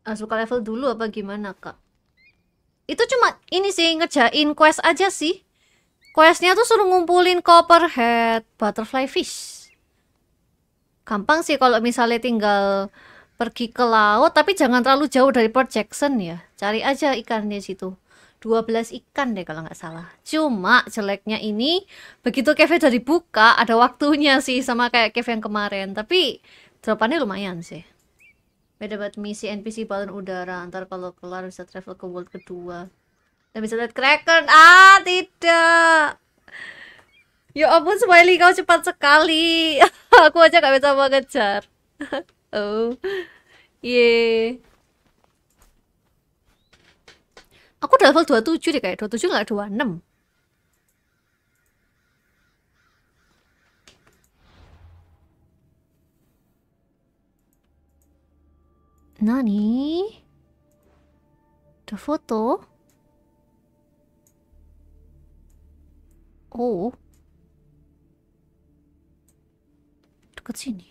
Ah, suka level dulu apa gimana kak? Itu cuma ini sih ngerjain quest aja sih. Questnya tuh suruh ngumpulin copperhead, butterfly fish. Gampang sih kalau misalnya tinggal pergi ke laut, tapi jangan terlalu jauh dari Port Jackson ya. Cari aja ikan di situ. 12 ikan deh kalau nggak salah. Cuma jeleknya ini begitu cave dari buka ada waktunya sih sama kayak cave yang kemarin. Tapi dropannya lumayan sih. Beda buat misi NPC balon udara. Ntar kalau kelar bisa travel ke world kedua. Dan bisa lihat Kraken. Ah, tidak. Ya ampun, Smiley, kau cepat sekali. Aku aja gak bisa mengejar. oh. Ye. Aku udah level 27 deh kayak 27 nggak 26. Nani? Ada foto? Oh. Dekat sini.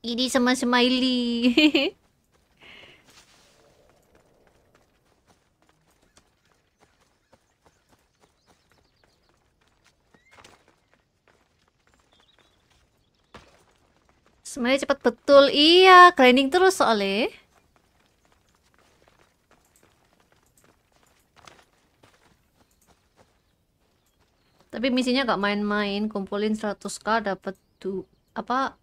Ini sama Smiley. Sebenarnya cepat betul. Iya, grinding terus soalnya. Tapi misinya gak main-main, kumpulin 100k dapat apa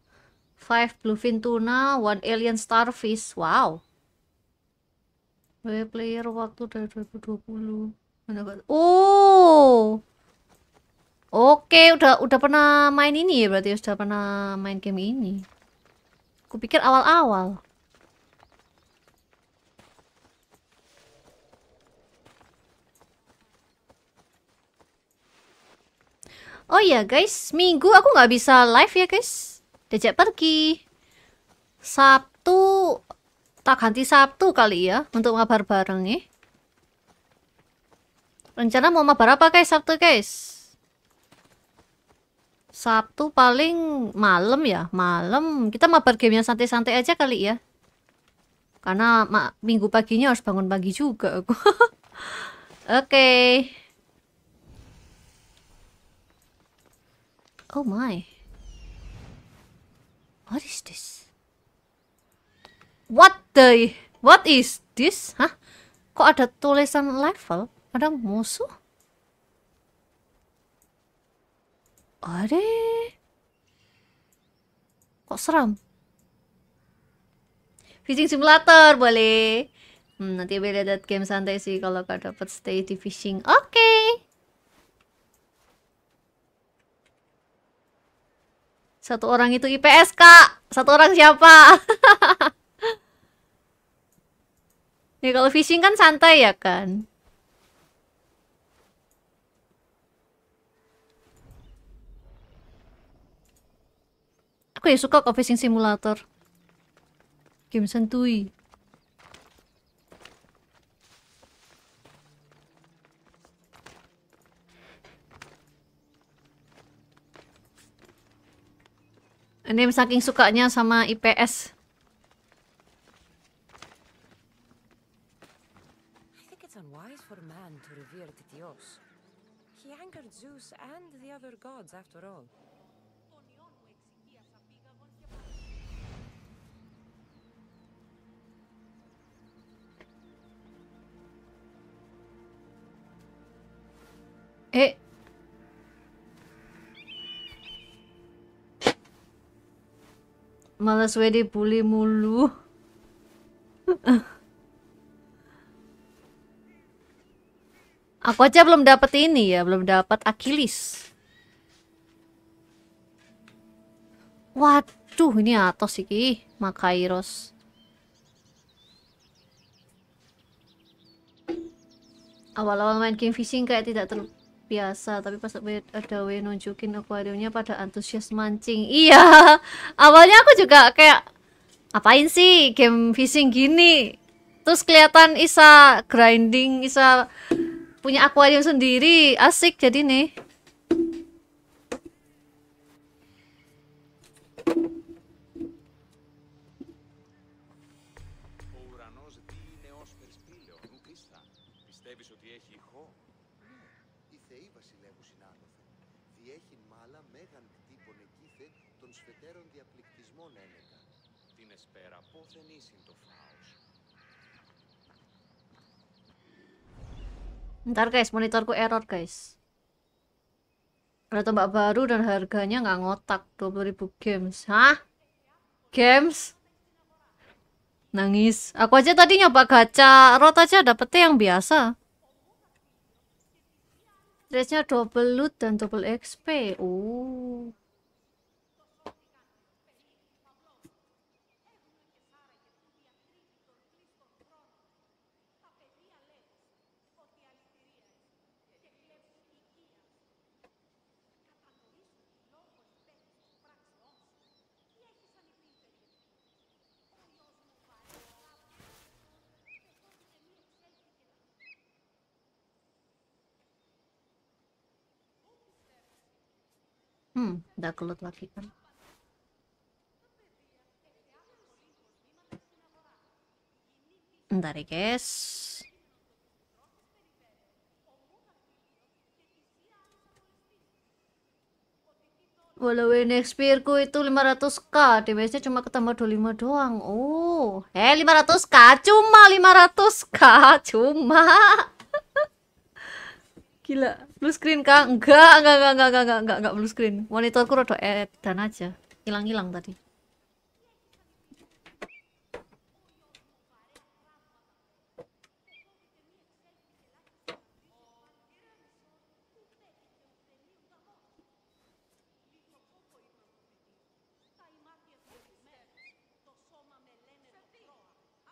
5 bluefin tuna, 1 alien starfish. Wow. Play player waktu dari 2020. Mana Oh. Oke, udah udah pernah main ini ya berarti sudah pernah main game ini. Kupikir awal-awal. Oh iya guys, minggu aku nggak bisa live ya guys. Diajak pergi. Sabtu, tak ganti Sabtu kali ya untuk mabar bareng nih. Rencana mau mabar apa guys Sabtu guys? Sabtu paling malam ya, malam. Kita mabar game yang santai-santai aja kali ya. Karena minggu paginya harus bangun pagi juga aku. Oke. Oh my. What is this? What the What is this? Hah? Kok ada tulisan level? Ada musuh? Ada. Kok seram? Fishing simulator boleh. Hmm, nanti beli lihat game santai sih kalau gak dapet stay di fishing. Oke. Satu orang itu IPS, Kak. Satu orang siapa? ya kalau fishing kan santai ya kan? Aku ya suka kok fishing simulator. Game santui. Ini saking sukanya sama IPS. I think it's unwise for a man to revere Tityos. He angered Zeus and the other gods, after all. Eh. Males WD bully mulu. Aku aja belum dapat ini ya, belum dapat Achilles. Waduh, ini atos iki, Makairos. Awal-awal main game fishing kayak tidak terbiasa, tapi pas ada W nunjukin akuariumnya pada antusias mancing. Iya, awalnya aku juga kayak apain sih game fishing gini? Terus kelihatan Isa grinding, Isa punya akuarium sendiri, asik jadi nih. Ntar guys, monitorku error guys. Ada tombak baru dan harganya nggak ngotak 20.000 games. Hah? Games? Nangis. Aku aja tadi nyoba gacha rot aja dapetnya yang biasa. Rate-nya double loot dan double XP. Oh. Hmm, udah kelut lagi kan. Ntar ya guys. Walau NXP ku itu 500k, damage-nya cuma ketambah 25 doang. Oh, eh 500k, cuma 500k, cuma. Gila, blue screen kah? Enggak, enggak, enggak, enggak, enggak, enggak, enggak, enggak blue screen. Monitorku rada edan aja. Hilang-hilang tadi.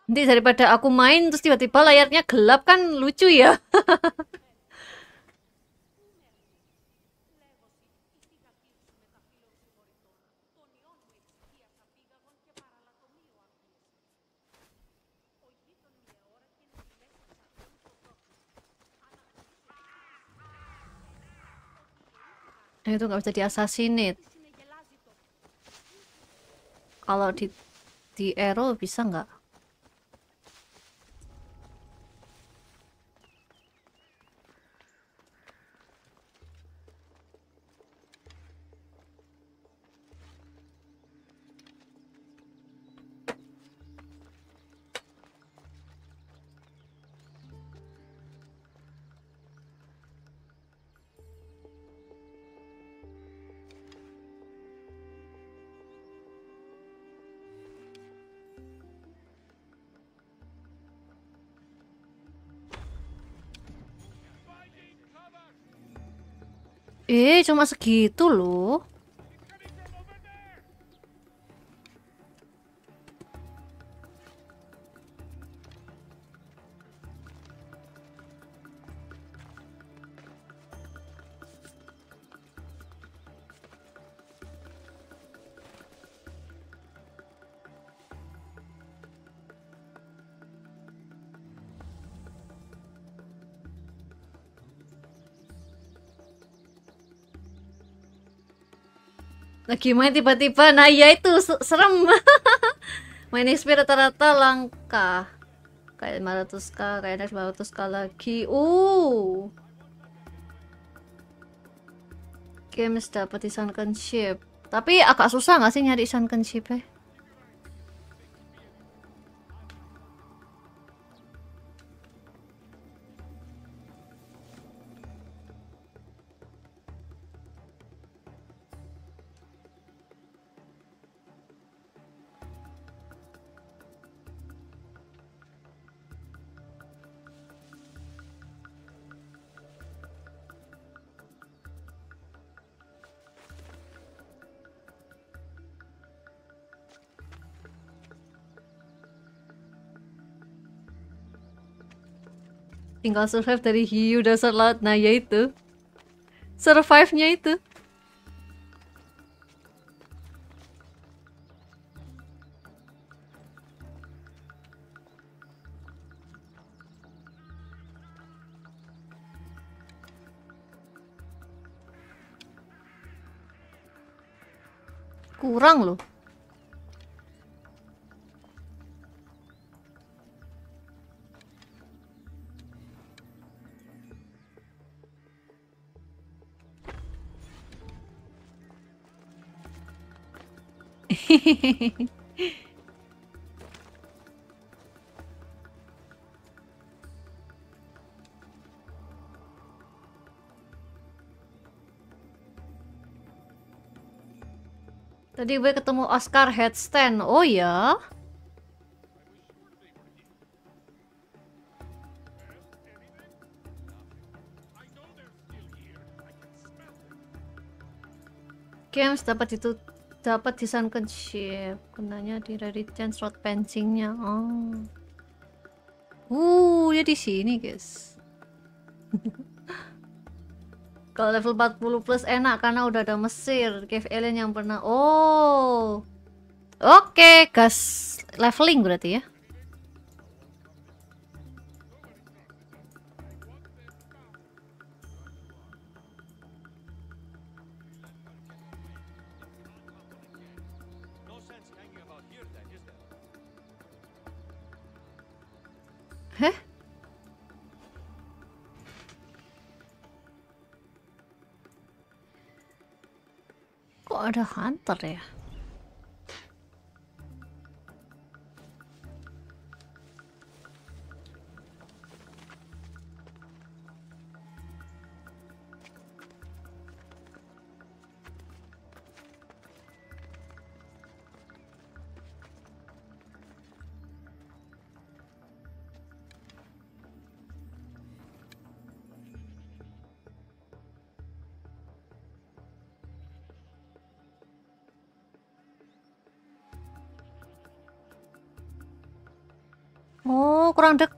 Nanti daripada aku main terus tiba-tiba layarnya gelap kan lucu ya. Nah, itu nggak bisa diassassinate. Kalau di di arrow bisa nggak? Eh, cuma segitu loh. Lagi main tiba-tiba, nah ya itu se- serem. main XP rata-rata langka. Kayak 500k, kayak next 500k lagi. Uh. Games dapat di Sunken Ship. Tapi agak susah nggak sih nyari Sunken Ship ya? Tinggal survive dari hiu dasar laut. Nah, ya itu. Survive-nya itu. Kurang loh. Tadi gue ketemu Oscar Headstand. Oh ya? Games dapat itu dapat Sunken Ship. Gunanya di Ready Chance Road Pancingnya. Oh. Uh, dia di sini, guys. Kalau level 40 plus enak karena udah ada Mesir, cave alien yang pernah. Oh. Oke, gas leveling berarti ya. Ada hunter ya? Oh, kurang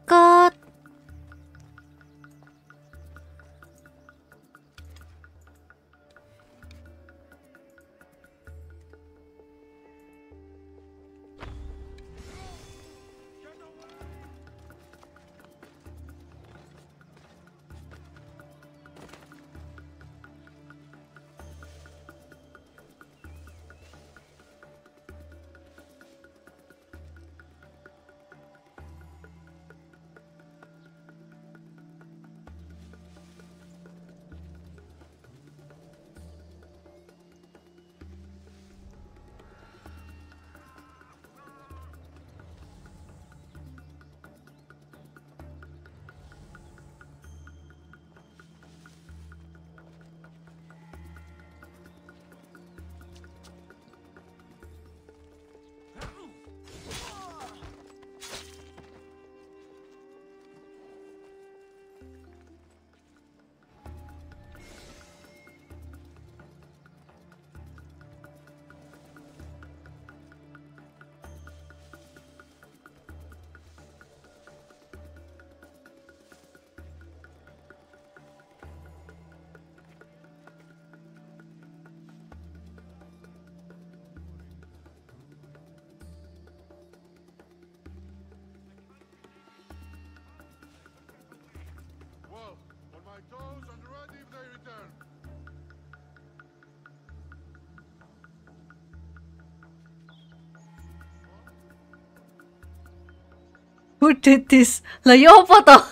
Who did this? Lah ya apa toh?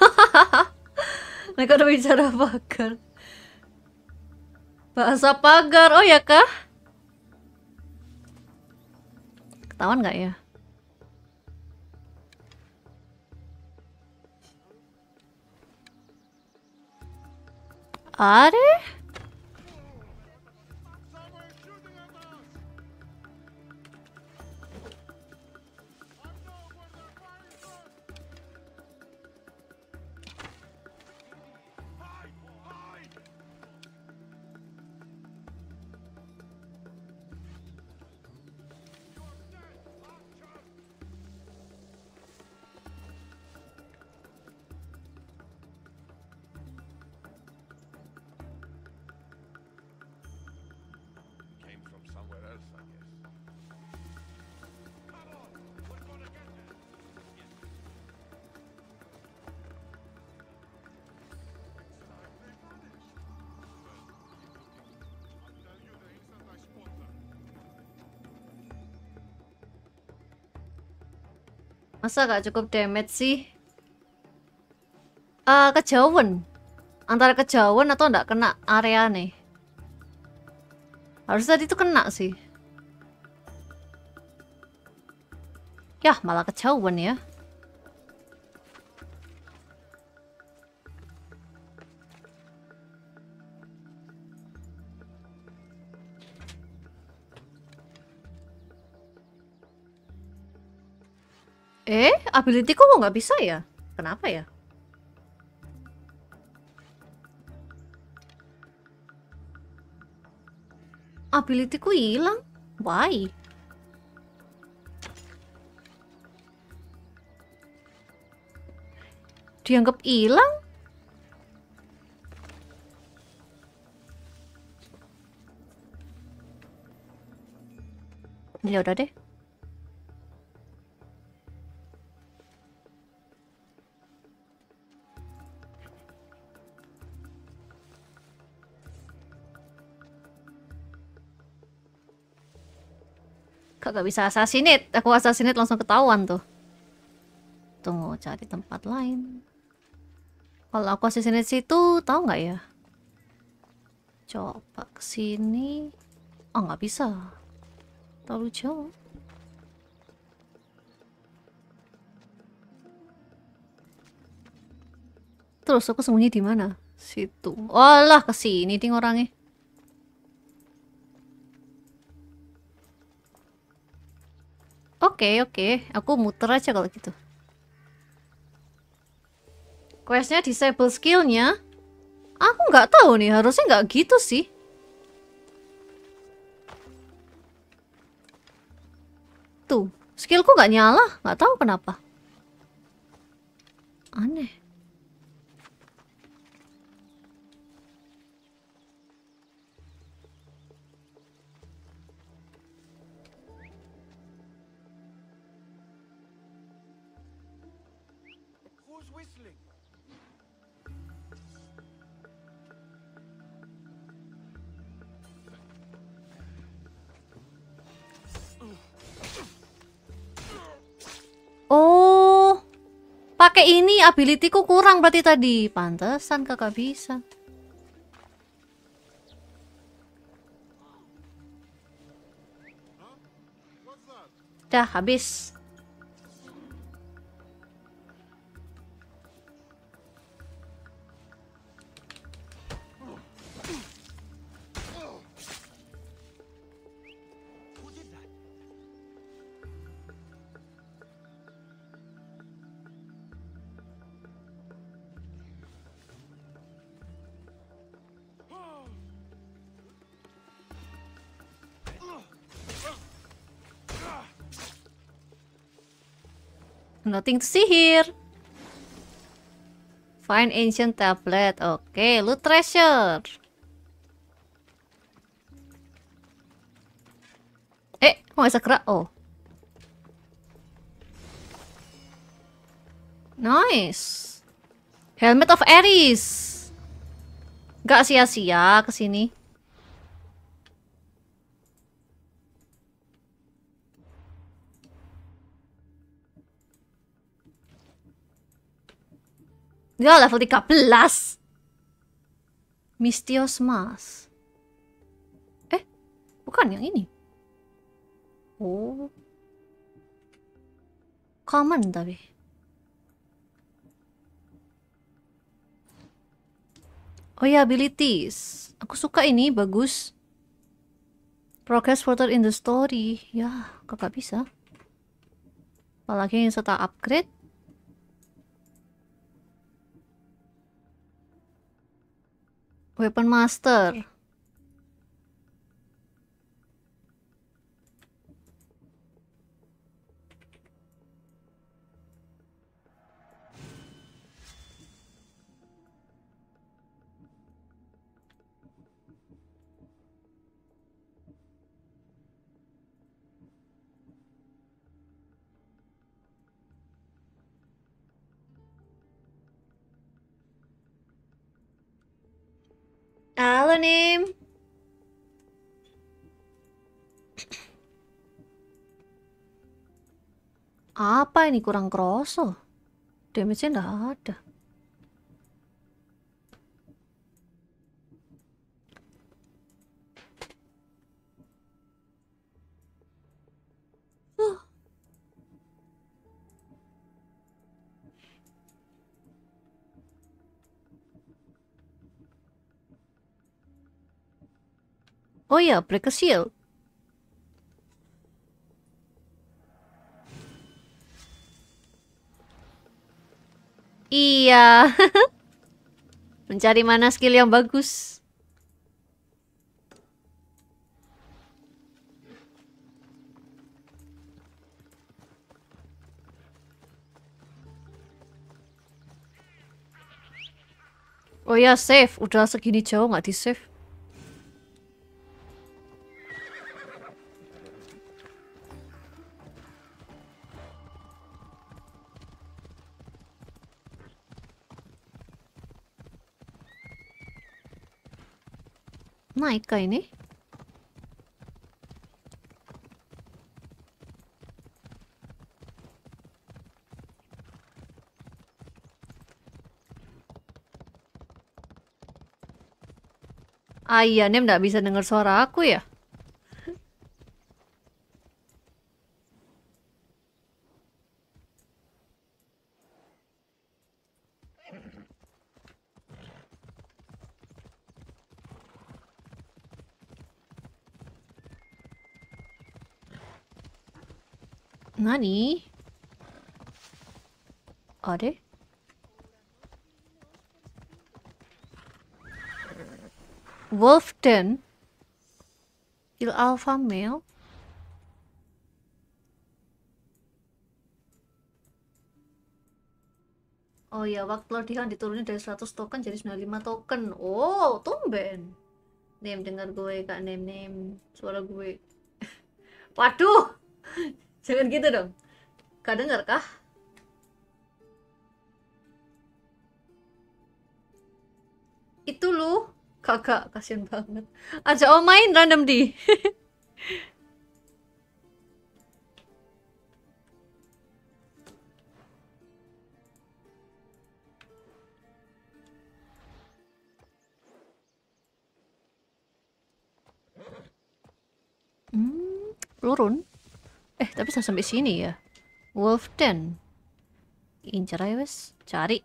Mereka udah bicara pagar. Bahasa pagar, oh ya kah? Ketahuan nggak ya? Are? Masa gak cukup damage sih? Ah, kejauhan. Antara kejauhan atau nggak kena area nih. Harus tadi itu kena sih. Yah, malah kejauhan ya. Eh, ability kok nggak bisa ya? Kenapa ya? Ability ku hilang. Why? Dianggap hilang? Ya udah deh. Kagak bisa assassinate. Aku assassinate langsung ketahuan tuh. Tunggu cari tempat lain. Kalau aku assassinate situ, tahu nggak ya? Coba ke sini. Oh, nggak bisa. Terlalu jauh. Terus aku sembunyi di mana? Situ. Walah, ke sini ding orangnya. Oke, oke. Aku muter aja kalau gitu. Questnya disable skillnya. Aku nggak tahu nih, harusnya nggak gitu sih. Tuh, skillku nggak nyala, nggak tahu kenapa. was Oh, pakai ini abilityku kurang berarti tadi. Pantesan kakak bisa. Dah habis. Nothing to see here. Find ancient tablet. Oke, loot treasure. Eh, kok nggak bisa gerak? Oh. Nice. Helmet of Ares. Gak sia-sia ke sini. Ya level 13 Mistios Mas. Eh Bukan yang ini? Oh. Common tapi. Oh ya abilities. Aku suka ini bagus. Progress further in the story. Ya kakak bisa? Apalagi yang serta upgrade Weapon Master. Halo Nim. Apa ini kurang kroso? Damage-nya nggak ada. Huh. Oh iya, break a shield. Iya. Mencari mana skill yang bagus. Oh ya, save. Udah segini jauh nggak di save. Naik kah ini? Ah iya, Nem nggak bisa dengar suara aku ya? Nani? Are? Wolfden? Kill alpha male? Oh ya, waktu latihan diturunin dari 100 token jadi 95 token. Oh, tumben. Nem, dengar gue, Kak Nem, Nem. Suara gue. Waduh! Jangan gitu dong. Kedengar kah? Itu lu kakak kasihan banget aja oh main random di hmm, lurun Eh, tapi saya sampai sini ya. Wolf Den. Incer aja wes, cari.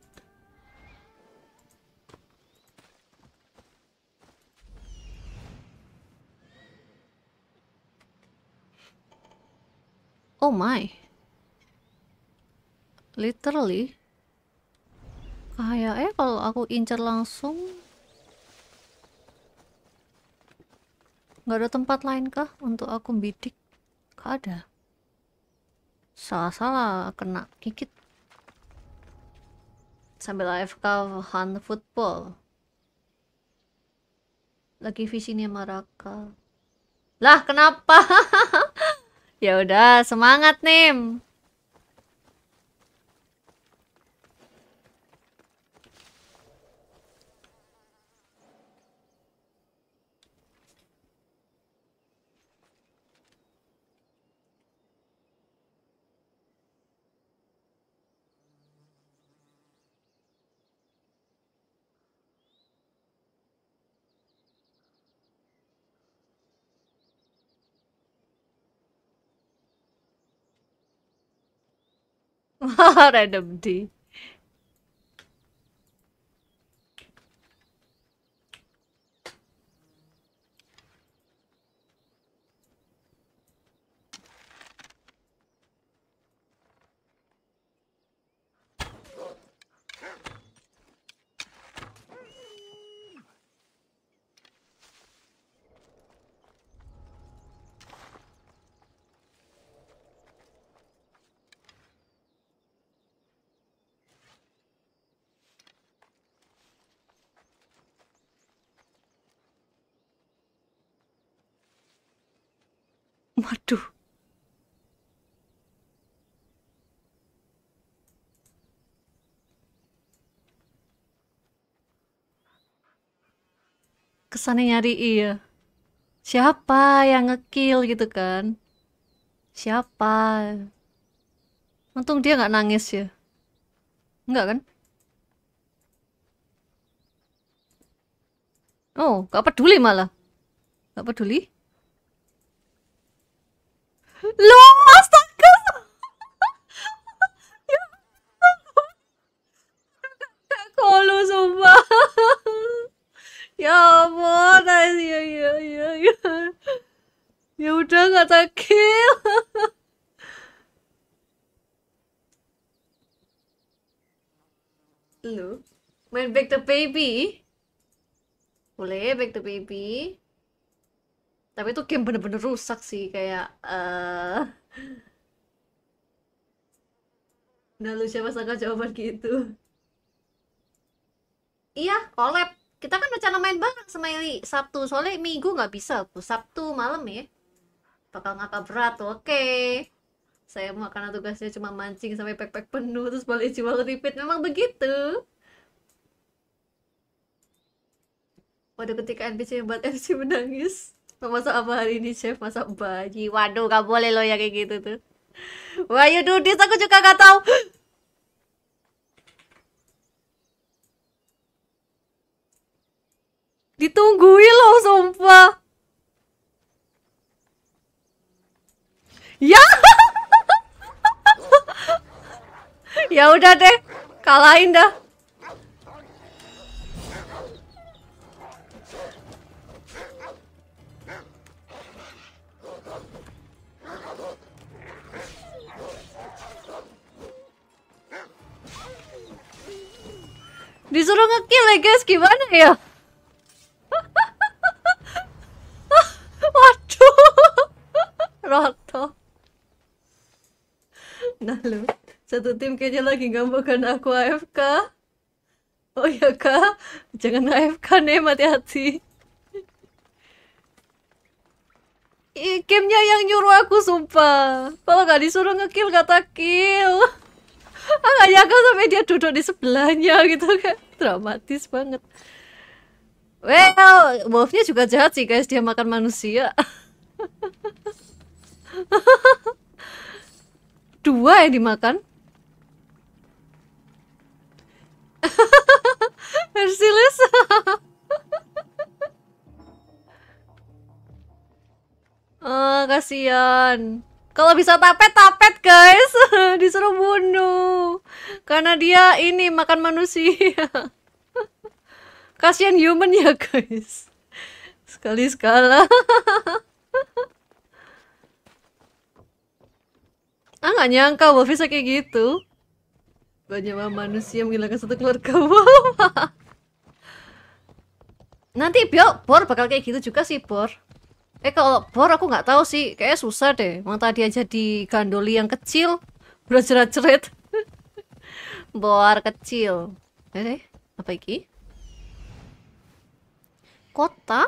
Oh my. Literally. Kayaknya kalau aku incer langsung nggak ada tempat lain kah untuk aku bidik? Gak ada. Salah-salah kena gigit. Sambil AFK hunt football. Lagi visinya Maraka. Lah, kenapa? ya udah, semangat, Nim. Random D. Waduh. Kesannya nyari iya. Siapa yang ngekill gitu kan? Siapa? Untung dia nggak nangis ya. Enggak kan? Oh, gak peduli malah. Gak peduli. Astaga. Ya Kolu sumpah. Ya ampun, ya ya ya ya. Ya udah tak kill. Lu main back to baby? Boleh back to baby? Tapi itu game bener-bener rusak sih kayak eh Nah lu siapa sangka jawaban gitu? Iya collab. Kita kan rencana main bareng sama Eli. Sabtu. Soalnya minggu nggak bisa tuh Sabtu malam ya. Bakal ngakak berat Oke. Saya mau karena tugasnya cuma mancing sampai pack-pack penuh Terus balik jual repeat. Memang begitu. Waduh ketika NPC yang buat MC menangis Masak apa hari ini chef? Masak baji Waduh gak boleh loh ya kayak gitu tuh Why you do this? Aku juga gak tahu. Ditungguin loh, sumpah. Ya. ya udah deh, kalahin dah. Disuruh ngekill ya guys, gimana ya? Waduh, roto. Nah lu, satu tim kayaknya lagi ngambekkan aku AFK. Oh ya kak, jangan AFK nih, hati-hati. Ih, gamenya yang nyuruh aku sumpah. Kalau nggak disuruh ngekill, kata kill. Ah gak nyangka sampai dia duduk di sebelahnya gitu kan dramatis banget Well, wolfnya juga jahat sih guys, dia makan manusia. Dua yang dimakan. Merciless. Ah, kasihan. Kalau bisa tapet, tapet guys. Disuruh bunuh. Karena dia ini makan manusia. Kasihan human ya guys. Sekali skala. ah nggak nyangka Wolf kayak gitu. Banyak manusia menghilangkan satu keluarga. Nanti Bor bakal kayak gitu juga sih Bor. Eh kalau Bor aku nggak tahu sih, kayaknya susah deh. Emang tadi aja di gandoli yang kecil, berjerat-jerat. Bor kecil. Eh, apa iki? Kota?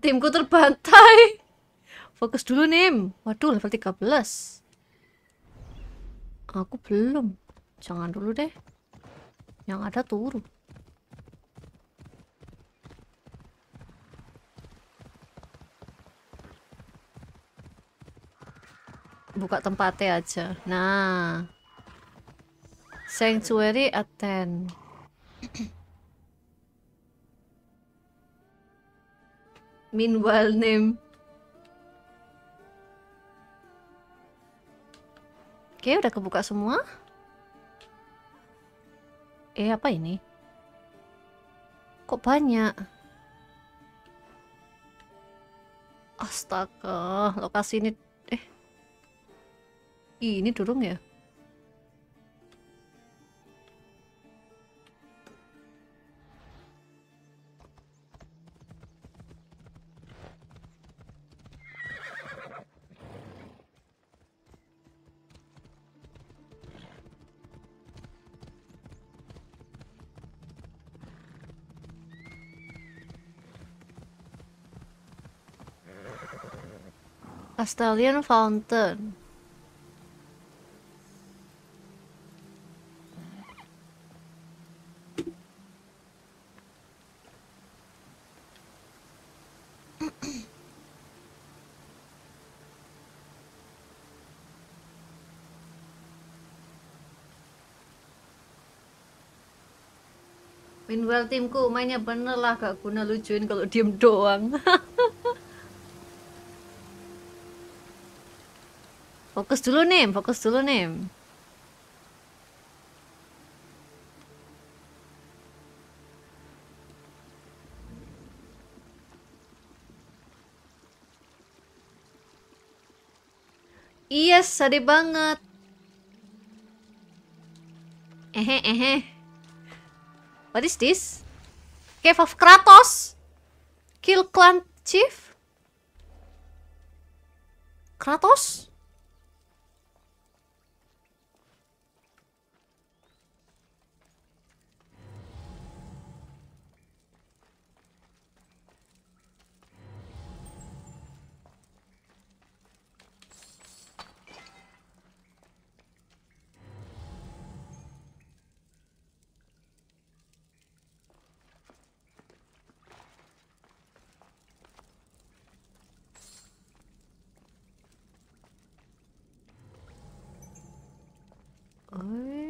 Timku terbantai. Fokus dulu, Nim. Waduh, level 13. Aku belum. Jangan dulu deh. Yang ada turun. Buka tempatnya aja. Nah. Sanctuary attend. Meanwhile name. Oke, udah kebuka semua. Eh, apa ini? Kok banyak? Astaga, lokasi ini eh ini durung ya? Castellian Fountain. Meanwhile timku mainnya bener lah gak guna lucuin kalau diem doang. Fokus dulu nih, fokus dulu nih. Iya, sedih banget. Ehe, ehe. What is this? Cave of Kratos. Kill clan chief. Kratos? Eh.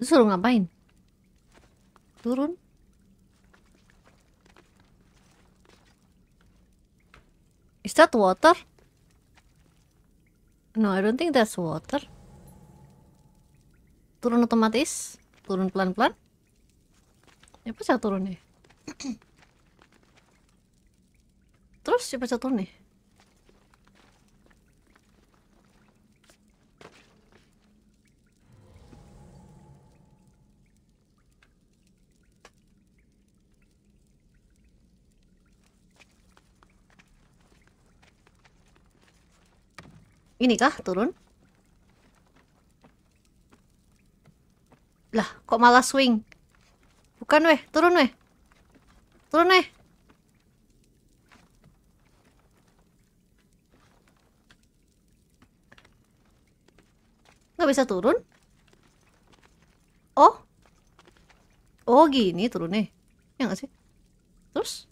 Lu suruh ngapain? Turun? Is that water? No, I don't think that's water. Turun otomatis? Turun pelan-pelan? Ya pas turun nih. Terus siapa turun nih? Ini kah turun? Lah, kok malah swing? Bukan weh, turun weh. Turun weh. Nggak bisa turun? Oh? Oh gini turun nih. Ya nggak sih? Terus?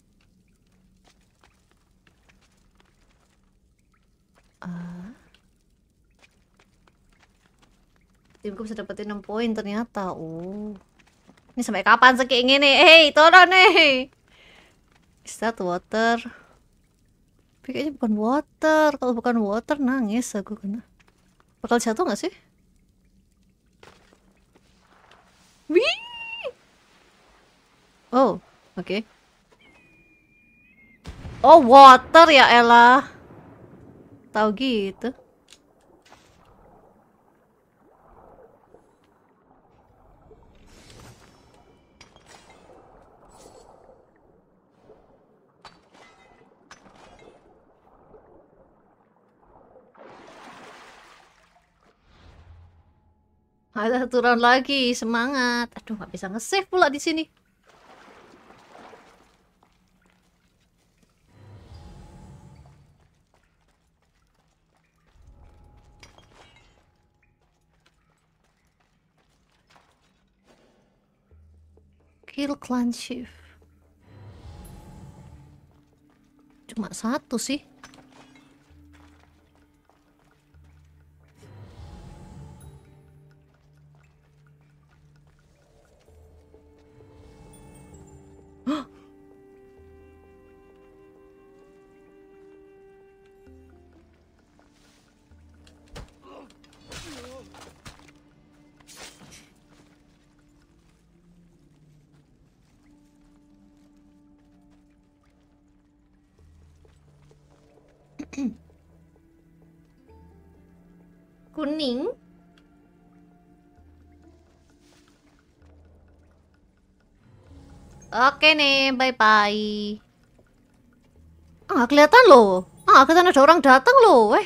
Ah. Timku bisa dapetin 6 poin ternyata. Oh. Ini sampai kapan sih kayak gini? Hei, turun nih. Is that water? Tapi kayaknya bukan water. Kalau bukan water nangis aku kena. Bakal jatuh nggak sih? Wih. Oh, oke. Oh, water ya Ella. Tahu gitu. Ada satu lagi, semangat. Aduh, nggak bisa nge-save pula di sini. Kill clan chief. Cuma satu sih. Oke nih, bye-bye. Ah, kelihatan loh. Ah, kelihatan ada orang datang loh. Eh,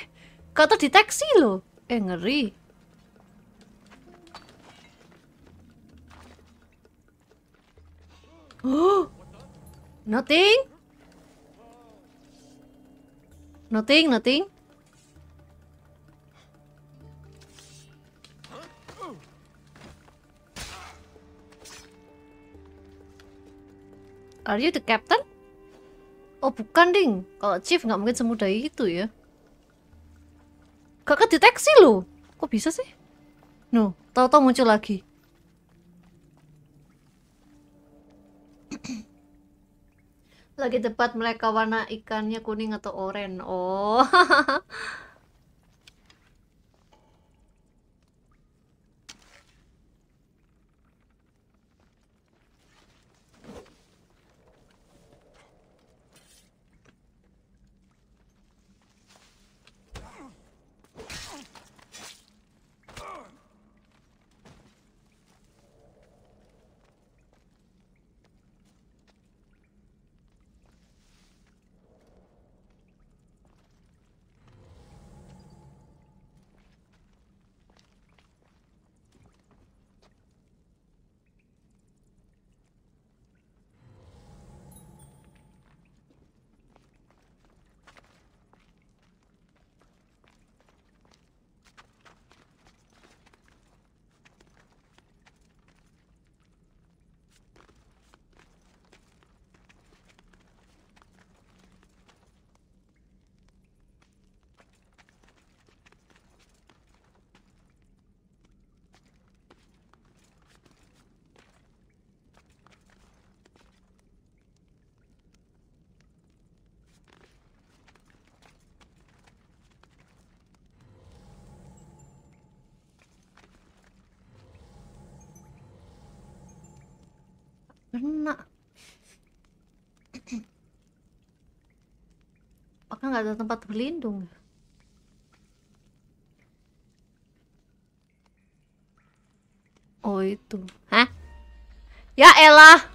gak terdeteksi loh. Eh, ngeri. Oh, nothing. Nothing, nothing. Are you the captain? Oh bukan ding, kalau chief nggak mungkin semudah itu ya. Gak kedeteksi loh, kok bisa sih? No, tahu-tahu muncul lagi. Lagi debat mereka warna ikannya kuning atau oranye. Oh. Kena. Apakah nggak ada tempat berlindung? Oh itu. Hah? Ya elah.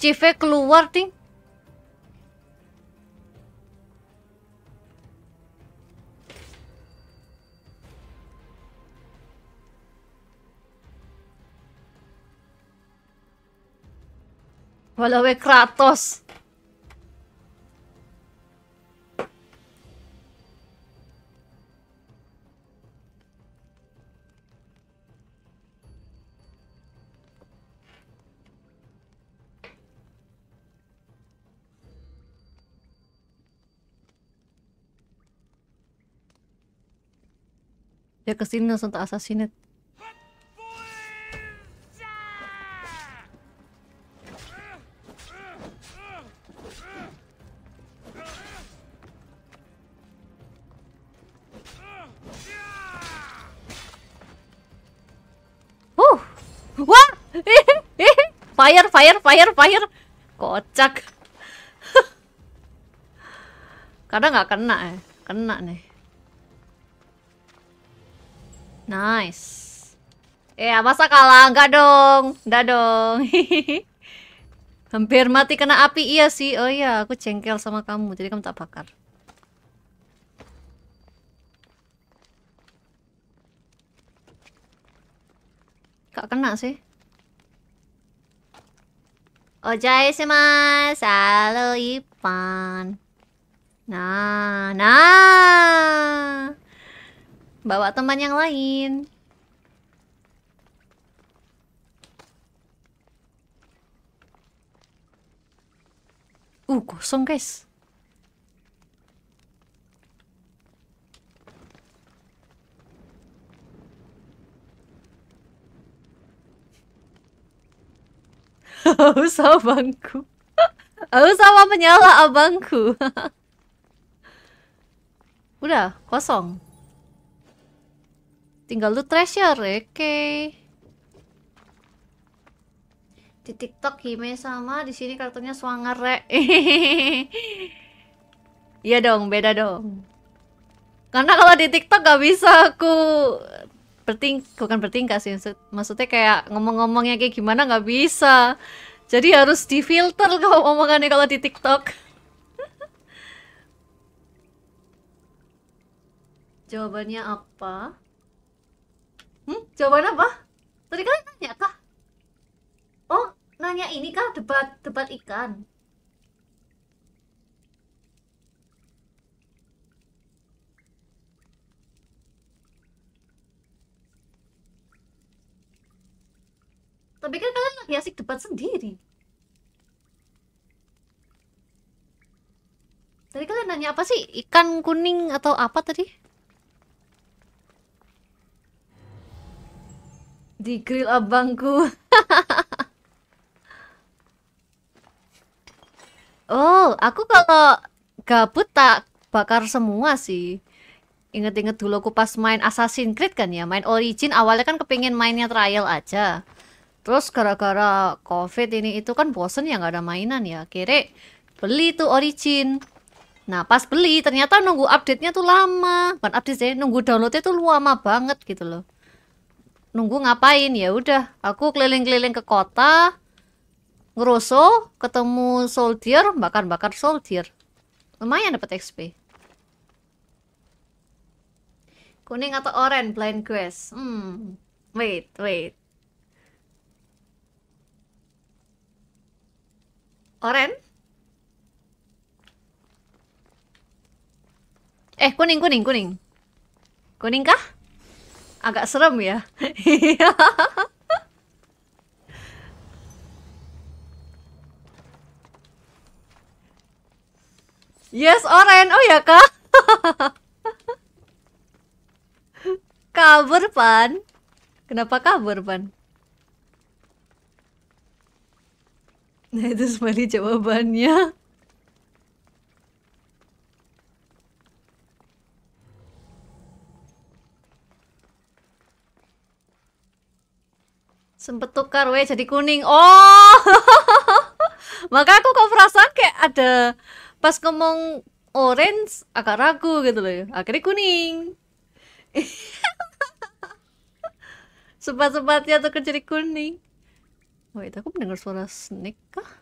Steve keluar, Ting. Walau Kratos. Dia ke sini langsung tak wah, fire, fire, fire, fire, kocak. Kadang nggak kena ya, kena nih. Nice. Ya, masa kalah? Enggak dong. Enggak dong. Hampir mati kena api. Iya sih. Oh iya, aku jengkel sama kamu. Jadi kamu tak bakar. Gak kena sih. Ojai mas, halo Ipan. Nah, nah. Bawa teman yang lain. Uh, kosong guys. Haus abangku. Haus sama menyala abangku. Udah, kosong. Tinggal lu treasure, oke. Di TikTok Hime sama, di sini kartunya swanger, rek. Iya dong, beda dong. Karena kalau di TikTok gak bisa aku berting bukan bertingkah sih maksud- maksudnya kayak ngomong-ngomongnya kayak gimana nggak bisa jadi harus difilter kalau omongannya kalau di TikTok jawabannya apa hmm jawaban apa tadi kalian nanya kah oh nanya ini kah debat debat ikan Tapi kan kalian lagi asik debat sendiri. Tadi kalian nanya apa sih? Ikan kuning atau apa tadi? Di grill abangku. oh, aku kalau gabut tak bakar semua sih. Ingat-ingat dulu aku pas main Assassin's Creed kan ya, main Origin awalnya kan kepingin mainnya trial aja. Terus gara-gara COVID ini itu kan bosen ya nggak ada mainan ya. Kira beli tuh Origin. Nah pas beli ternyata nunggu update-nya tuh lama. Bukan update sih, nunggu downloadnya tuh lama banget gitu loh. Nunggu ngapain ya udah, aku keliling-keliling ke kota, ngeroso, ketemu soldier, bakar-bakar soldier. Lumayan dapat XP. Kuning atau oranye blind quest? Hmm, wait, wait. Oren? Eh, kuning, kuning, kuning. Kuning kah? Agak serem ya. Yes, oren. Oh ya, Kak. kabur, Pan. Kenapa kabur, Pan? Nah, itu Smiley jawabannya. Sempet tukar weh jadi kuning. Oh. Maka aku kok perasaan kayak ada pas ngomong orange agak ragu gitu loh. Akhirnya kuning. Sempat-sempatnya tuh jadi kuning. Wait, aku mendengar suara snake kah?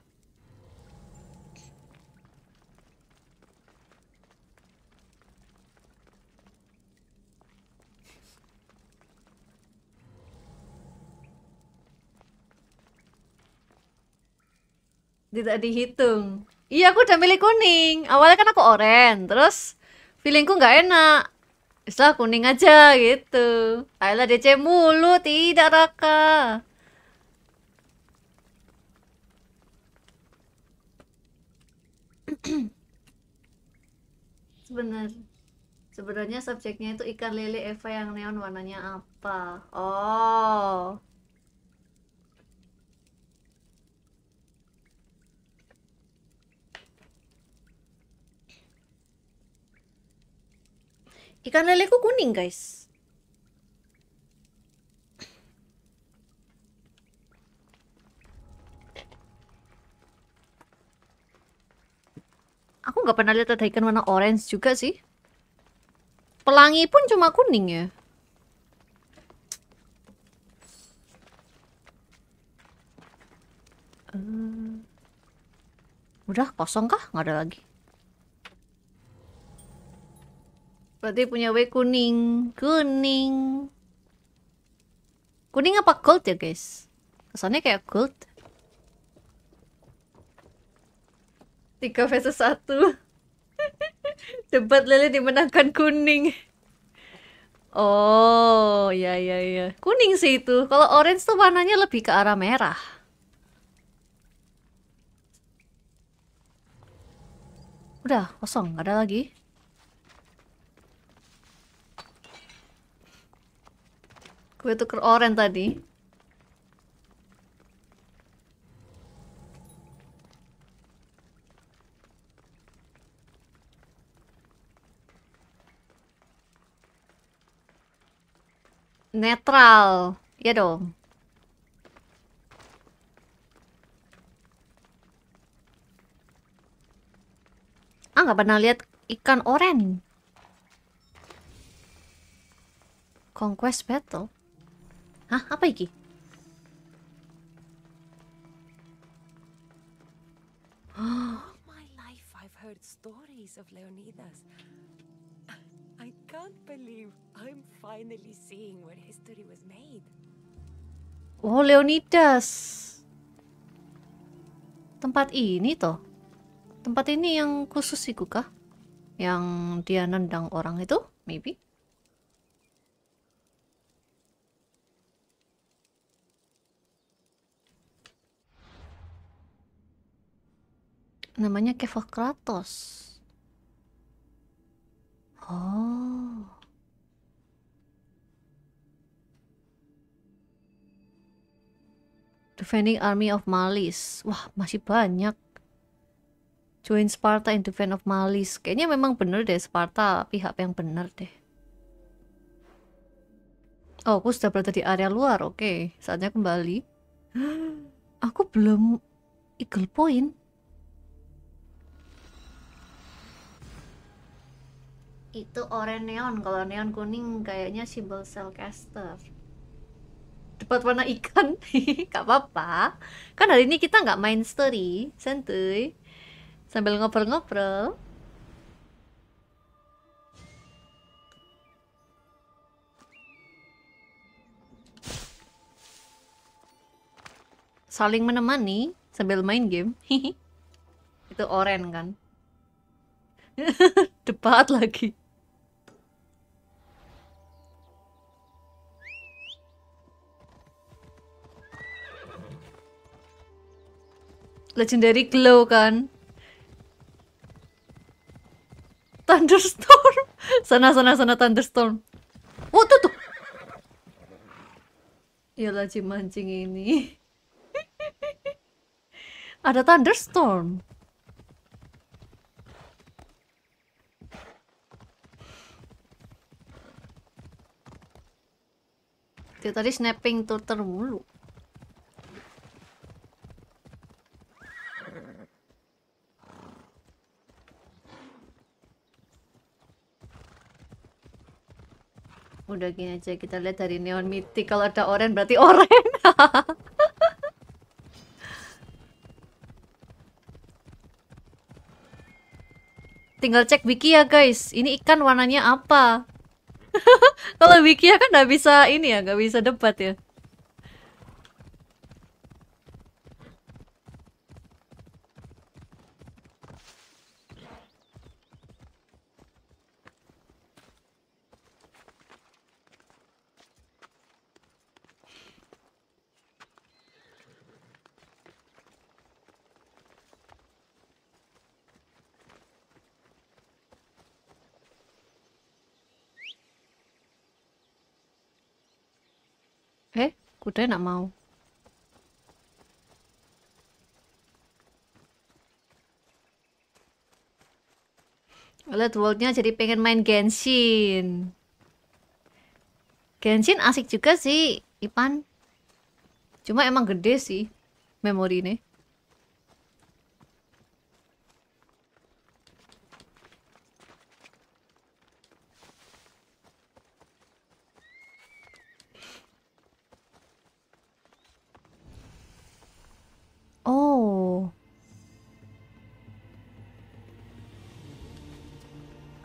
Tidak dihitung. Iya, aku udah milih kuning. Awalnya kan aku oranye, terus feelingku nggak enak. Istilah kuning aja gitu. Ayolah DC mulu, tidak Raka. Sebenar. Sebenarnya subjeknya itu ikan lele Eva yang neon warnanya apa? Oh. Ikan leleku kuning, guys. Aku nggak pernah lihat ada ikan warna orange juga sih. Pelangi pun cuma kuning ya. Eh, udah kosong kah? Nggak ada lagi. Berarti punya W kuning. Kuning. Kuning apa gold ya guys? Kesannya kayak gold. 3 versus 1. Debat lele dimenangkan kuning. Oh, ya ya ya. Kuning sih itu. Kalau orange tuh warnanya lebih ke arah merah. Udah, kosong. Nggak ada lagi. Gue tuker orange tadi. Netral. Ya dong. Ah, nggak pernah lihat ikan oren. Conquest Battle. Hah, apa iki? My life I've heard stories of Leonidas. I can't believe I'm finally seeing where history was made. Oh, Leonidas. Tempat ini toh. Tempat ini yang khusus iku kah? Yang dia nendang orang itu? Maybe. Namanya Keva Kratos. Oh. Defending Army of Malis. Wah, masih banyak. Join Sparta in Defense of Malis. Kayaknya memang bener deh Sparta pihak yang bener deh. Oh, aku sudah berada di area luar. Oke, saatnya kembali. Aku belum Eagle Point. Itu oranye neon. Kalau neon kuning kayaknya simbol Cellcaster. Dapat warna ikan. Gak apa-apa. Kan hari ini kita nggak main story. Santuy. Sambil ngobrol-ngobrol. Saling menemani sambil main game. Itu oren kan. Debat lagi. Legendary Glow kan. thunderstorm. Sana sana sana thunderstorm. Oh tuh tuh. Iyalah si mancing ini. Ada thunderstorm. Dia tadi snapping turtle mulu. Udah gini aja kita lihat dari neon mythic kalau ada oren berarti oren. Tinggal cek wiki ya guys. Ini ikan warnanya apa? Kalau wiki ya kan nggak bisa ini ya, nggak bisa debat ya. Kuda nak mau. Lihat worldnya jadi pengen main Genshin. Genshin asik juga sih, Ipan. Cuma emang gede sih memori ini.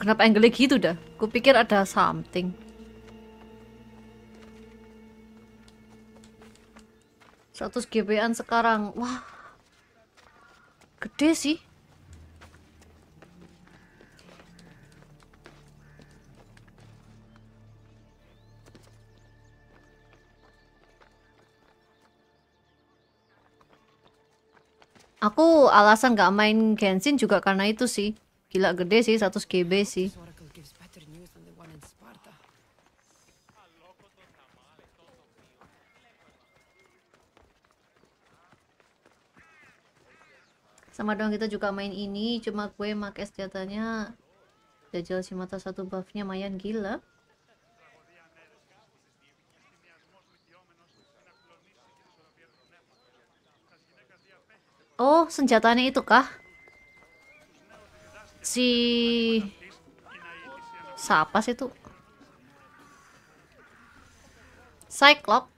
Kenapa angle gitu dah? Kupikir ada something. Seratus GB-an sekarang. Wah. Gede sih. Aku alasan gak main Genshin juga karena itu sih. Gila gede sih 100 GB sih. Sama dong kita juga main ini, cuma gue make senjatanya Jajal si mata satu buffnya mayan gila. Oh, senjatanya itu kah? Si siapa sih itu? Cyclops.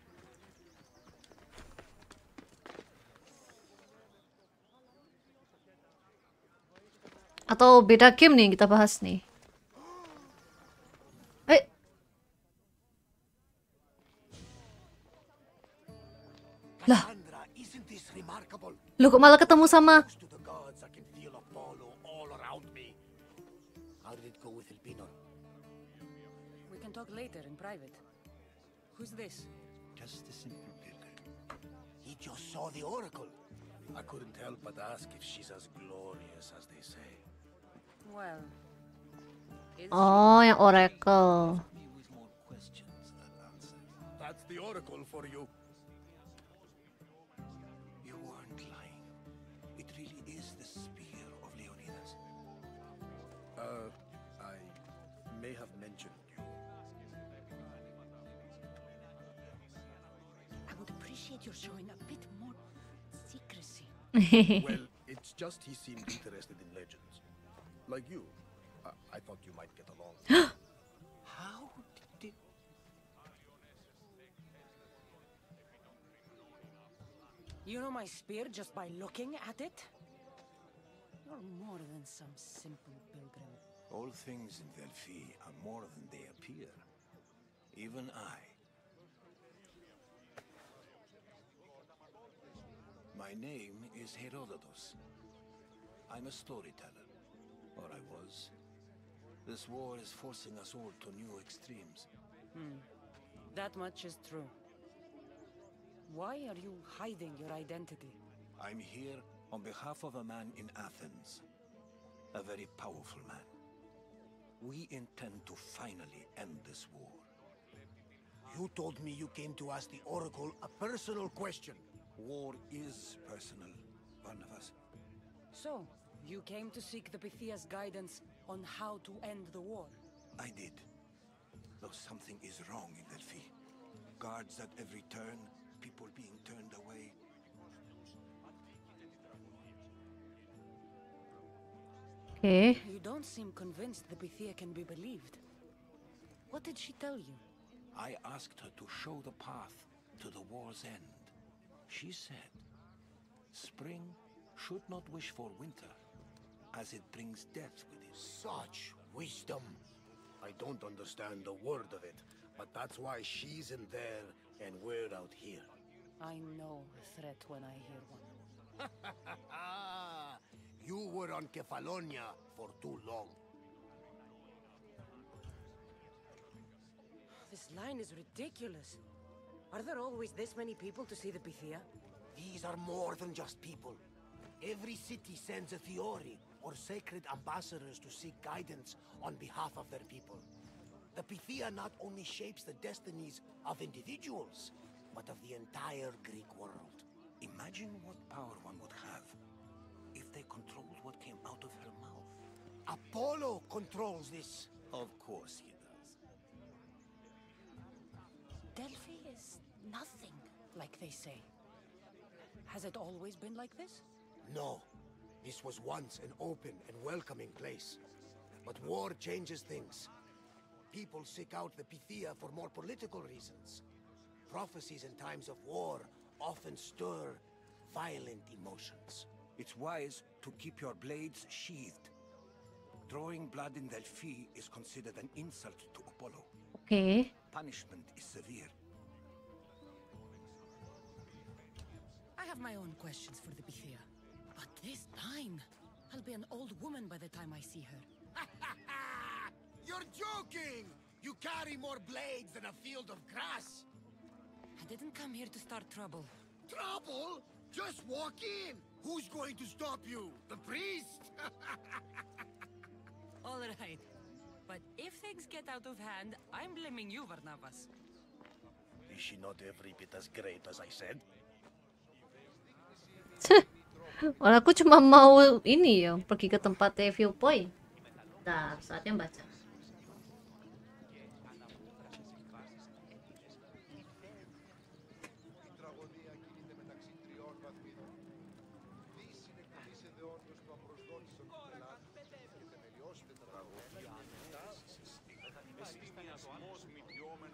Atau beda game nih kita bahas nih? Eh, remarkable? lu kok malah ketemu sama later in private. Who's this? Just a simple pilgrim. He just saw the oracle. I couldn't help but ask if she's as glorious as they say. Well, Oh, yang Oracle. Me with more questions than answers. That's the oracle for you. You weren't lying. It really is the spear of Leonidas. Uh, I may have showing a bit more secrecy. well, it's just he seemed interested in legends. Like you. I, I thought you might get along. How did it... You know my spear just by looking at it? You're more than some simple pilgrim. All things in Delphi are more than they appear. Even I. My name is Herodotus. I'm a storyteller. Or I was. This war is forcing us all to new extremes. Hmm. That much is true. Why are you hiding your identity? I'm here on behalf of a man in Athens. A very powerful man. We intend to finally end this war. You told me you came to ask the Oracle a personal question. War is personal, Barnabas. So, you came to seek the Pythia's guidance on how to end the war. I did. Though something is wrong in Delphi. Guards at every turn, people being turned away. Oke. You don't seem convinced the Pythia can be believed. What did she tell you? I asked her to show the path to the war's end. She said, Spring should not wish for winter, as it brings death with it. Such wisdom. I don't understand a word of it, but that's why she's in there and we're out here. I know a threat when I hear one. you were on Kefalonia for too long. This line is ridiculous. Are there always this many people to see the Pythia? These are more than just people. Every city sends a Theori or sacred ambassadors to seek guidance on behalf of their people. The Pythia not only shapes the destinies of individuals, but of the entire Greek world. Imagine what power one would have if they controlled what came out of her mouth. Apollo controls this. Of course he does. Delphi is nothing, like they say. Has it always been like this? No. This was once an open and welcoming place. But war changes things. People seek out the Pythia for more political reasons. Prophecies in times of war often stir violent emotions. It's wise to keep your blades sheathed. Drawing blood in Delphi is considered an insult to Apollo. Okay. Punishment is severe. Have my own questions for the Pythia. But this time, I'll be an old woman by the time I see her. You're joking! You carry more blades than a field of grass! I didn't come here to start trouble. Trouble? Just walk in! Who's going to stop you? The priest? All right. But if things get out of hand, I'm blaming you, Varnavas. Is she not every bit as great as I said? Orang aku cuma mau ini ya, pergi ke tempat review point. Nah, saatnya baca.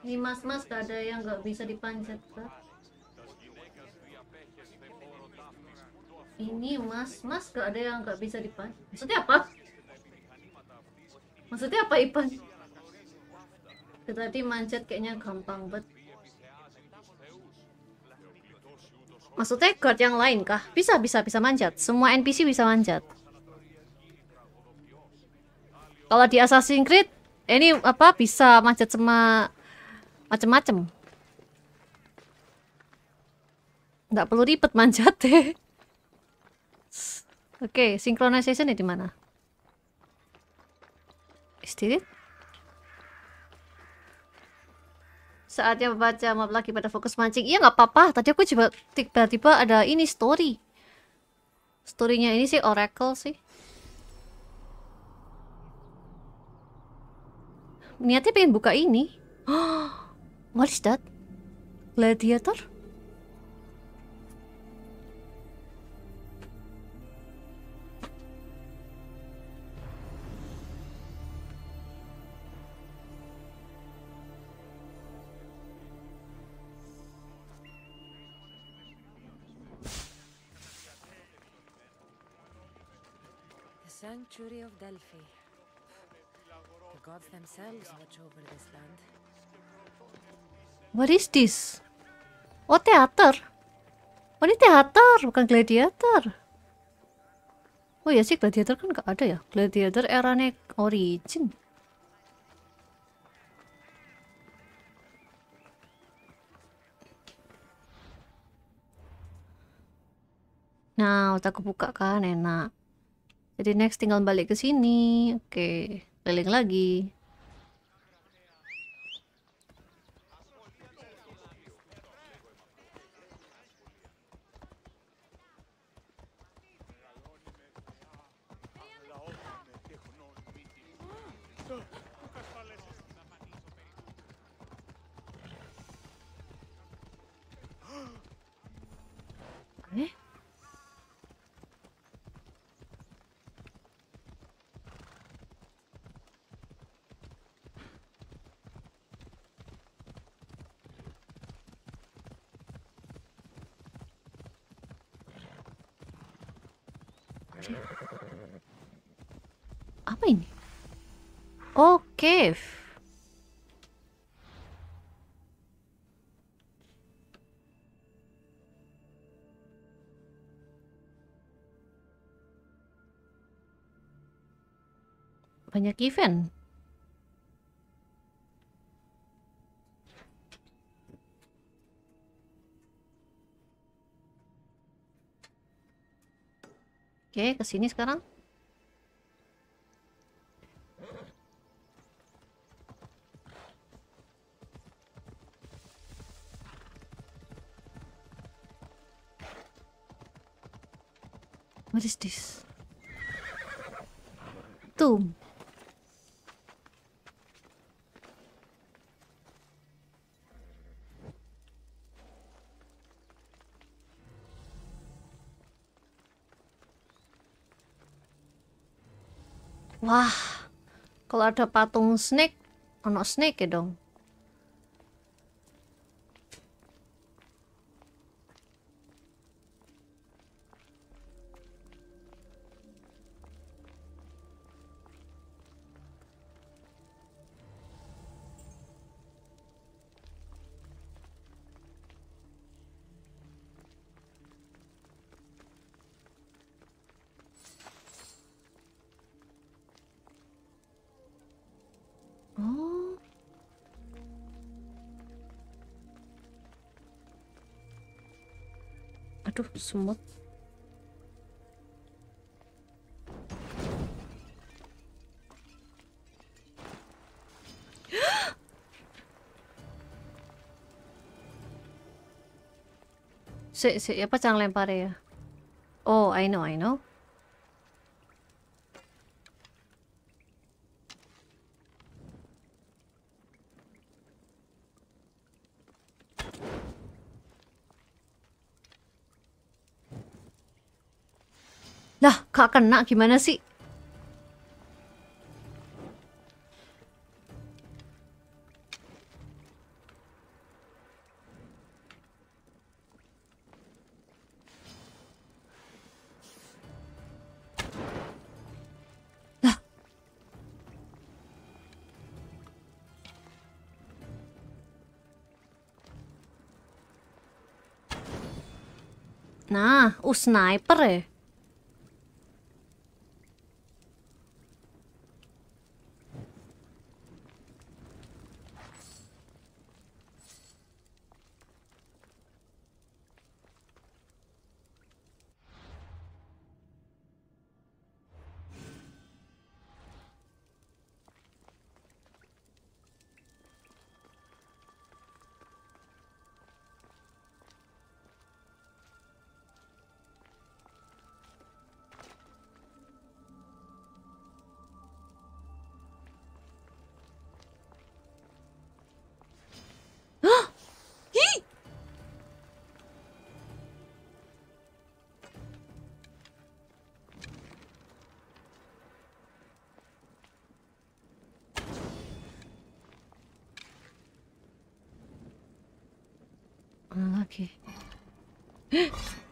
Ini mas-mas gak ada yang gak bisa dipanjat kah? Ini mas-mas gak ada yang nggak bisa dipanjat. Maksudnya apa? Maksudnya apa Ipan? Tadi manjat kayaknya gampang banget. Maksudnya guard yang lain kah? Bisa, bisa, bisa manjat. Semua NPC bisa manjat. Kalau di Assassin's Creed, ini apa bisa manjat sama macem-macem. Nggak perlu ribet manjat deh. Oke, synchronization di mana? Is it? Saatnya membaca map lagi pada fokus mancing. Iya nggak apa-apa. Tadi aku coba tiba-tiba ada ini story. Storynya ini sih Oracle sih. Niatnya pengen buka ini. What is that? Gladiator? Sanctuary of Delphi. The gods themselves watch over this land. What is this? Oh, teater. Oh, ini teater, bukan gladiator. Oh ya sih, gladiator kan nggak ada ya. Gladiator eranya origin. Nah, udah kebuka kan, enak. Jadi next tinggal balik ke sini. Oke. Keliling lagi. Eh? Apa ini? Cave. Banyak event. Oke, ke sini sekarang. What is this? Tomb. Wah, kalau ada patung snake, ono snake ya dong. Semut. Si, si, apa jangan lempar ya? Oh, I know, I know. Lah, kak kena gimana sih? Nah, uh sniper ya.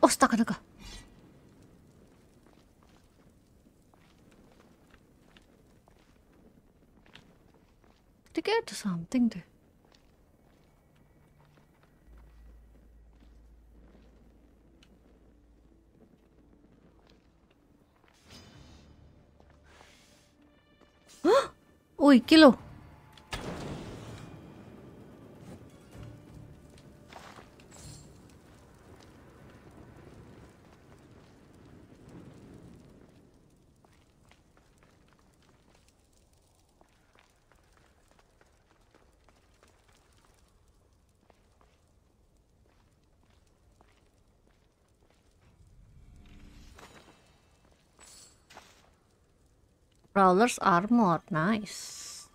Oh, stuck ada kah? Tadi kayak ada something deh. Hah? Oh, iki loh. Prowler's armor, nice.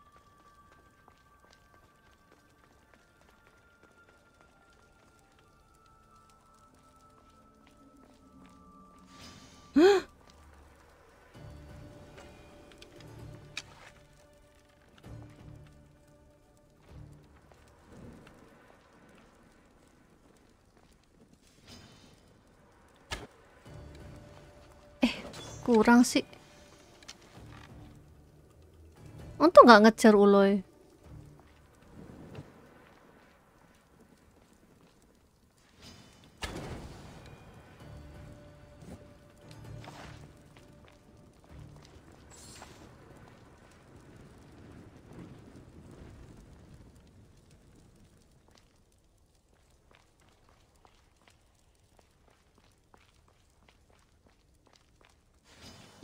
Eh, kurang sih. Nggak ngejar Uloy.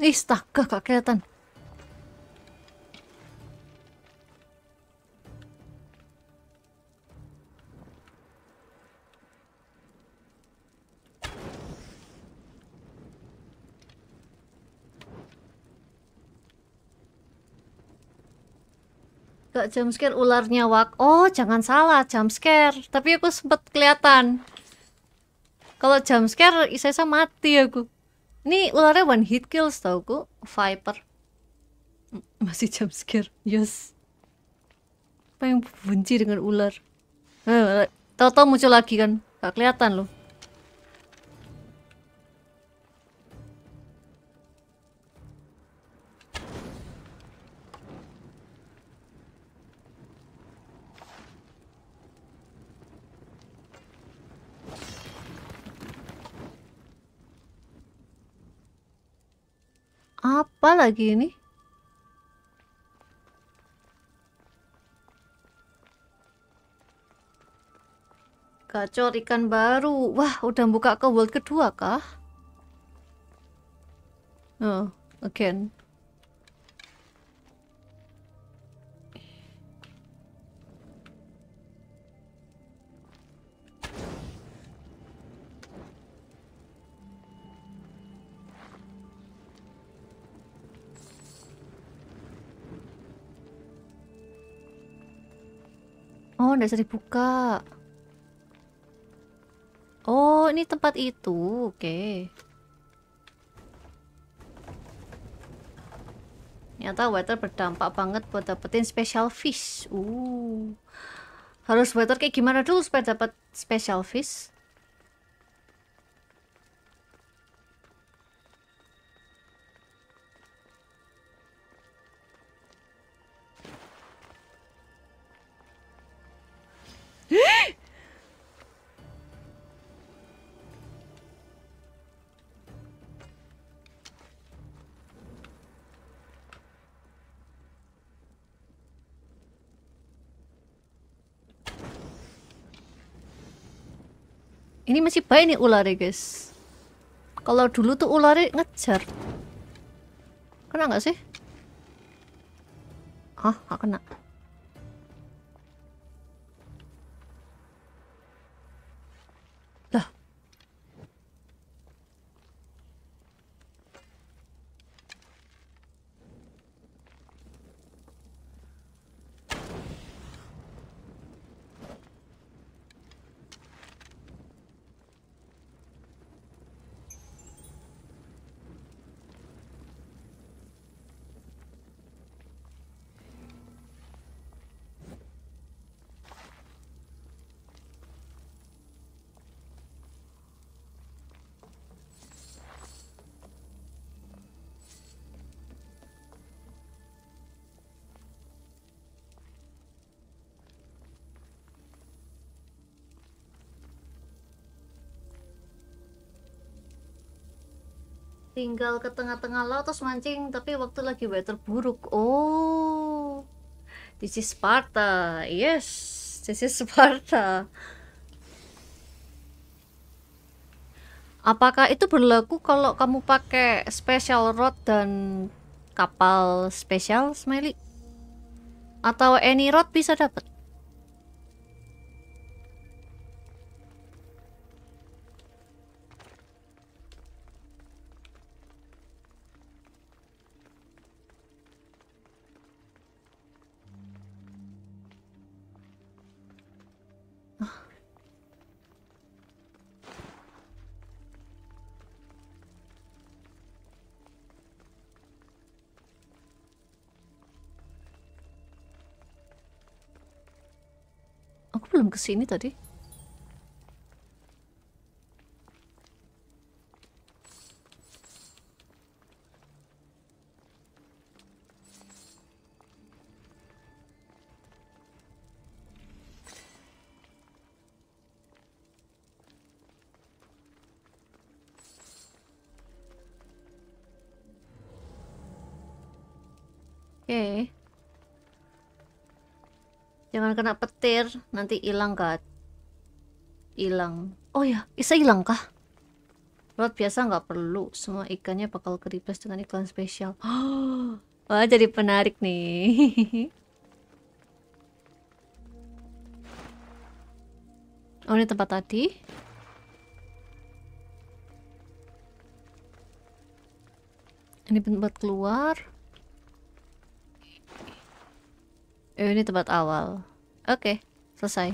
Ih, astaga, gak kelihatan. Gak jumpscare ularnya wak. Oh, jangan salah, jumpscare. Tapi aku sempet kelihatan. Kalau jumpscare, Isesa mati aku. Ini ularnya one hit kills tau ku. Viper. Masih jumpscare. Yes. Apa yang benci dengan ular? Eh, Tahu-tahu muncul lagi kan. Gak kelihatan loh. Lagi ini? Gacor ikan baru. Wah, udah buka ke world kedua kah? Oh, again. Oh, udah dibuka. Oh, ini tempat itu. Oke. Ternyata water berdampak banget buat dapetin special fish. Uh. Harus water kayak gimana dulu supaya dapat special fish? Ini masih baik nih ularnya guys. Kalau dulu tuh ularnya ngejar. Kena nggak sih? Hah, nggak kena. Tinggal ke tengah-tengah laut terus mancing tapi waktu lagi weather buruk. Oh this is Sparta. Yes this is Sparta. Apakah itu berlaku kalau kamu pakai special rod dan kapal spesial Smiley? Atau any rod bisa dapat belum ke sini tadi? Oke. Jangan kena petir, nanti hilang kan? Hilang. Oh ya, bisa hilang kah? Laut biasa nggak perlu, semua ikannya bakal ke replace dengan iklan spesial. Wah, jadi penarik nih. Oh, ini tempat tadi. Ini tempat keluar. Eh, ini tempat awal. Oke, selesai.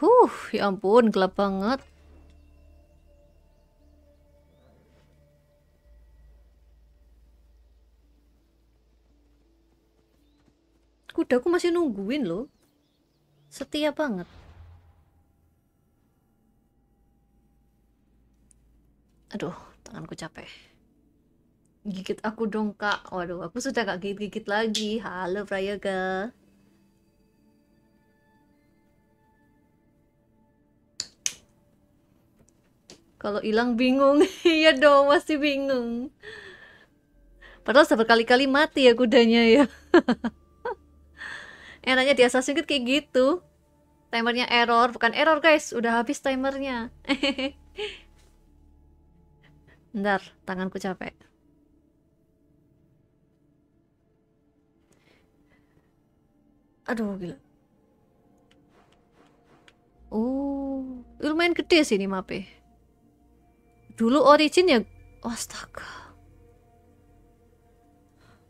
Huh, ya ampun, gelap banget. Kudaku masih nungguin loh. Setia banget. Aduh, tanganku capek. Gigit aku dong, Kak. Waduh, aku sudah gak gigit-gigit lagi. Halo, Prayoga. Kalau hilang bingung. Iya dong, masih bingung. Padahal sudah berkali-kali mati ya kudanya ya. Enaknya di Assassin's Creed kayak gitu. Timernya error, bukan error guys, udah habis timernya. Bentar, tanganku capek. Aduh, gila. Oh, lumayan gede sih ini mapnya. Dulu origin ya, astaga.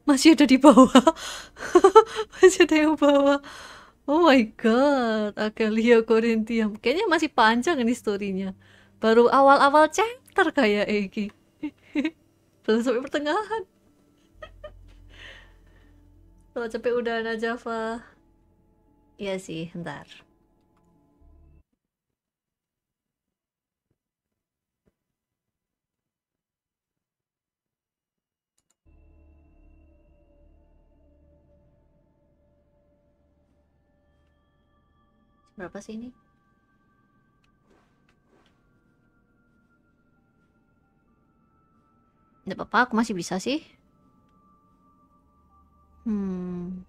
Masih ada di bawah. masih ada yang bawah. Oh my god, Akelia Corinthian. Kayaknya masih panjang ini storynya. Baru awal-awal chapter kayak Egi. Belum sampai pertengahan. Kalau capek udah ada Java. Iya sih, ntar. Berapa sih ini? Tidak apa-apa, aku masih bisa sih. Hmm.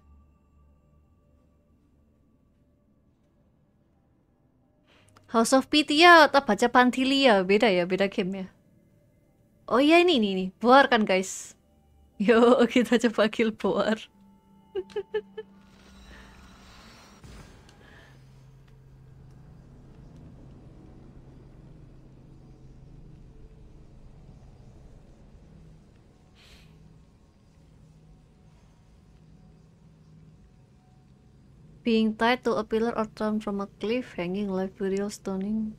House of Pythia atau baca Pantilia beda ya, beda game ya. Oh iya ini ini nih, Boar kan guys. Yo, kita coba kill Boar. Being tied to a pillar or thrown from a cliff, hanging, live burial, stoning.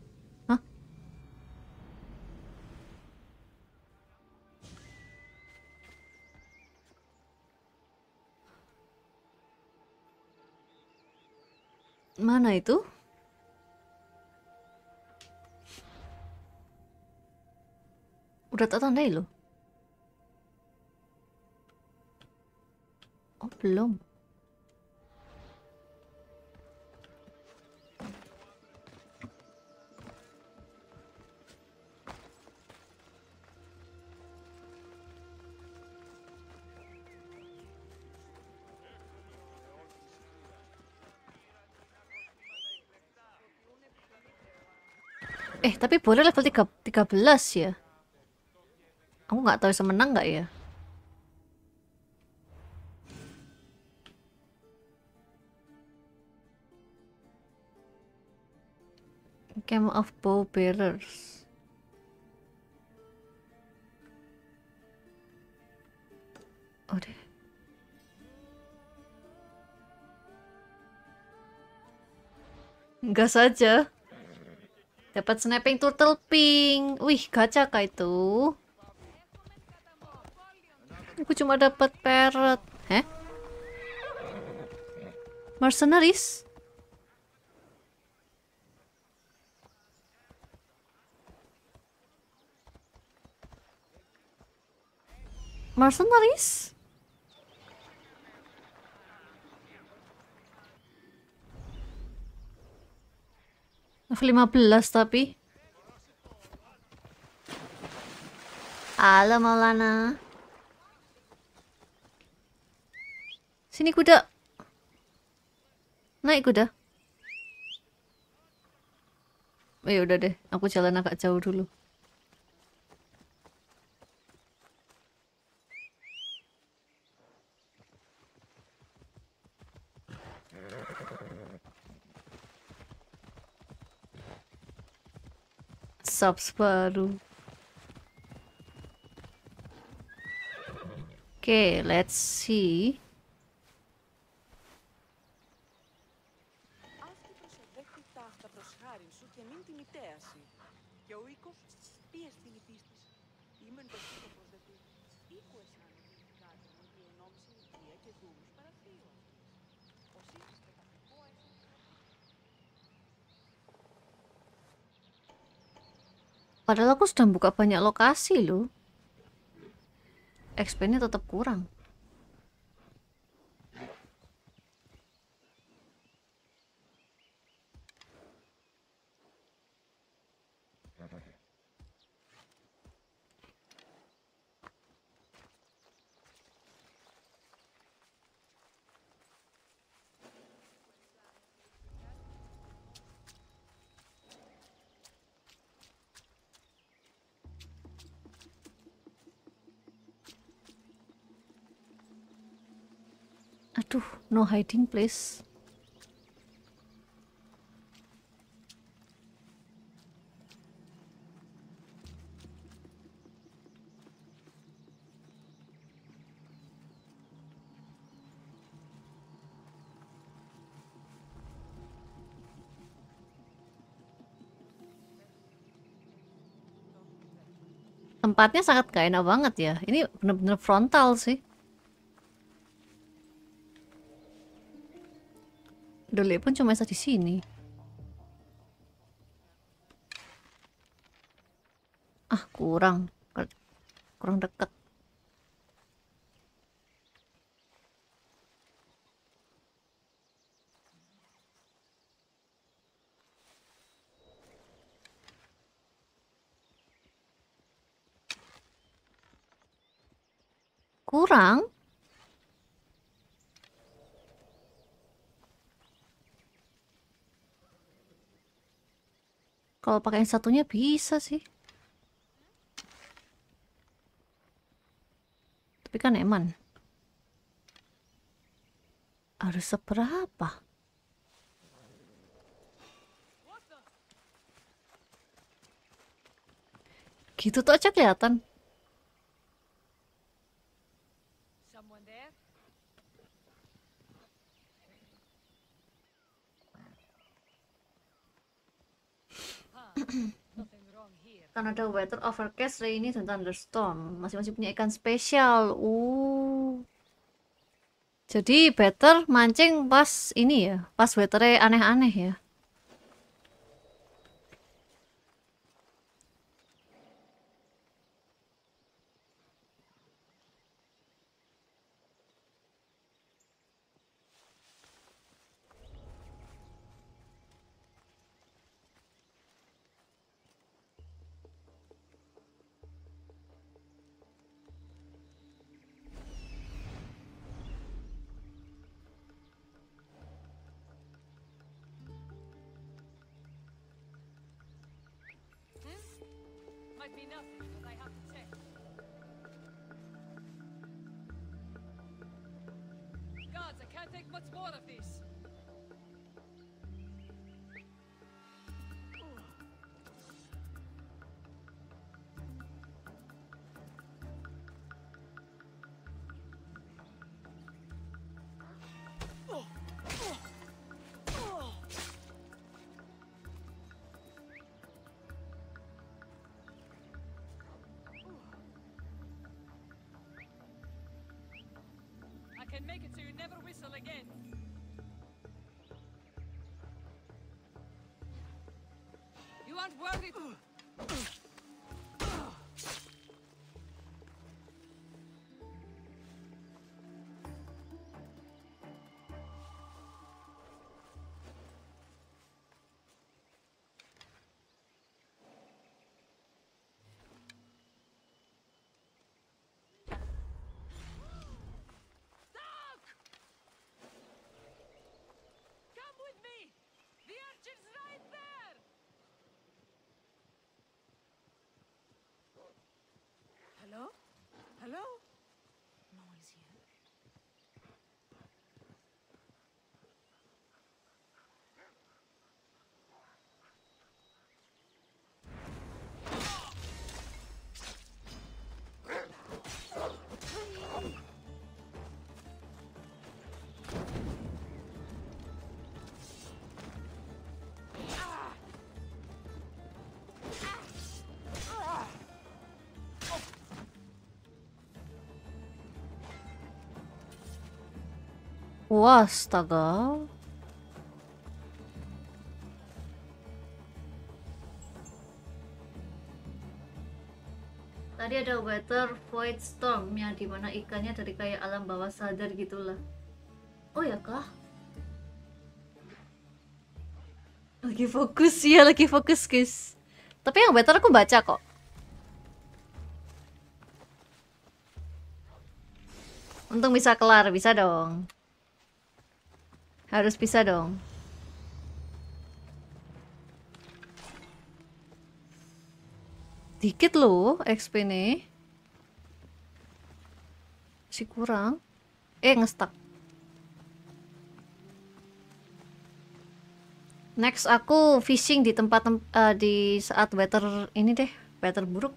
Mana itu? Udah tak tandai loh. Oh, belum. Eh, tapi boleh level 3, 13 ya? Aku nggak tahu bisa menang nggak ya? Camp of Bow Bearers. Oh deh. Gas saja. Dapat snapping turtle pink. Wih, gacha kah itu? Aku cuma dapat parrot. Heh? Mercenaries? Mercenaries? F15 tapi. Halo Maulana. Sini kuda. Naik kuda. Ya udah deh, aku jalan agak jauh dulu. Subs baru. Oke, let's see. Padahal aku sudah buka banyak lokasi loh. XP-nya tetap kurang. Aduh, no hiding place. Tempatnya sangat gak enak banget ya. Ini bener-bener frontal sih. Dole pun cuma bisa di sini. Ah, kurang. Kurang deket. Kurang? Kalau pakai yang satunya bisa sih. Tapi kan eman. Harus seberapa? Gitu tuh aja kelihatan. Someone there? Nothing wrong here. Karena ada weather overcast, rainy, dan thunderstorm. Masing-masing punya ikan spesial. Uh. Jadi better mancing pas ini ya, pas weathernya aneh-aneh ya. Be nothing, I have to check. Gods, I can't take much more of this. And make it so you never whistle again. Astaga. Tadi ada weather void storm yang di mana ikannya dari kayak alam bawah sadar gitulah. Oh ya kah? Lagi fokus ya, lagi fokus guys. Tapi yang weather aku baca kok. Untung bisa kelar, bisa dong. Harus bisa dong. Dikit loh XP nih. Masih kurang. Eh, ngestak. Next aku fishing di tempat tem eh, di saat weather ini deh, weather buruk.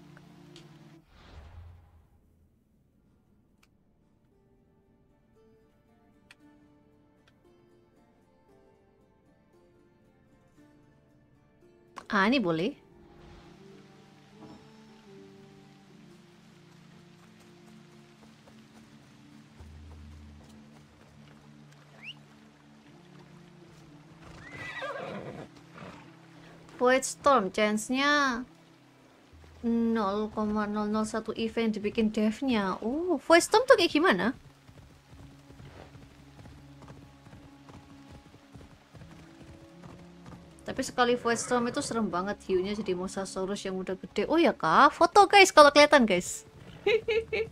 Ah, ini boleh. Void Storm chance-nya 0,001 event dibikin devnya. Oh, Void Storm tuh kayak gimana? Tapi sekali Void Storm itu serem banget hiunya jadi Mosasaurus yang udah gede. Oh ya kak, foto guys kalau kelihatan guys.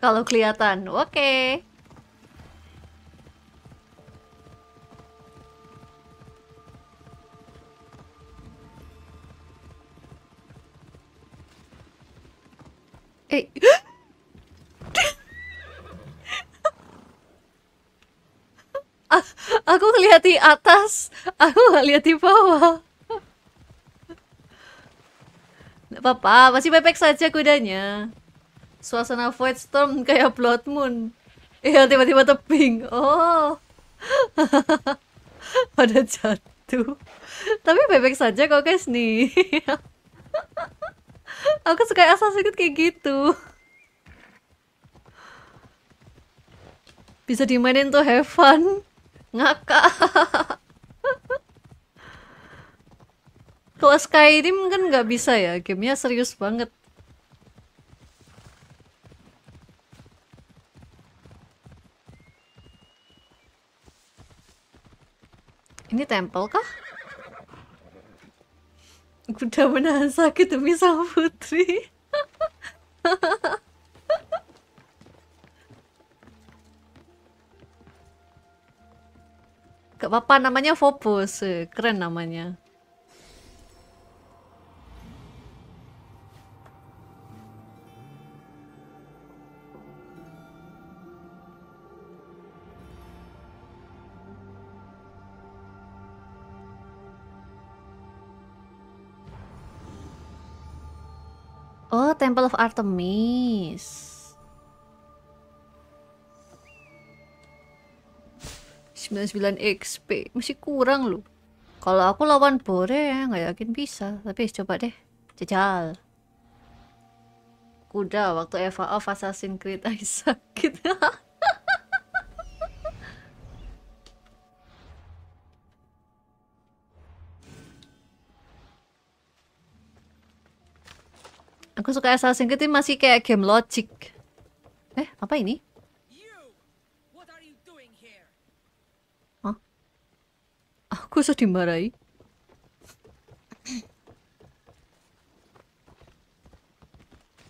Kalau kelihatan, oke. Eh, aku ngeliat di atas, aku nggak lihat di bawah. Nggak apa-apa, masih bebek saja kudanya. Suasana Void Storm kayak Blood Moon. Iya, tiba-tiba tebing. Oh. Pada jatuh. Tapi bebek saja kok guys nih. Aku suka Assassin's Creed kayak gitu. Bisa dimainin tuh have fun. Ngakak. Kalau Skyrim kan nggak bisa ya, gamenya serius banget. Ini tempel kah? Kuda menahan sakit demi sang putri. Gak apa-apa namanya Phobos, eh, keren namanya. Oh, Temple of Artemis. 99 XP masih kurang loh. Kalau aku lawan Bore ya nggak yakin bisa. Tapi coba deh jajal. Kuda waktu Eva of Assassin's Creed Isaac gitu Aku suka Assassin's Creed ini masih kayak game logic. Eh, apa ini? Here? Aku sudah dimarahi.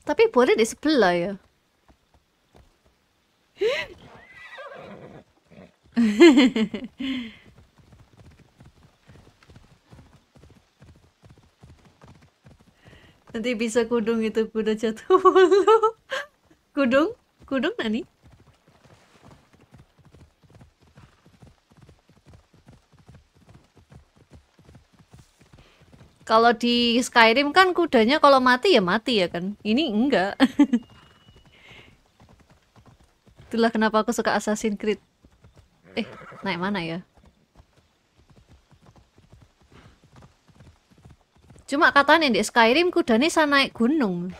Tapi boleh di sebelah ya. Nanti bisa kudung itu kuda jatuh mulu. Kudung? Kudung nani? Kalau di Skyrim kan kudanya kalau mati ya mati ya kan. Ini enggak. Itulah kenapa aku suka Assassin's Creed. Eh, naik mana ya? Cuma katanya di Skyrim kudanya bisa naik gunung.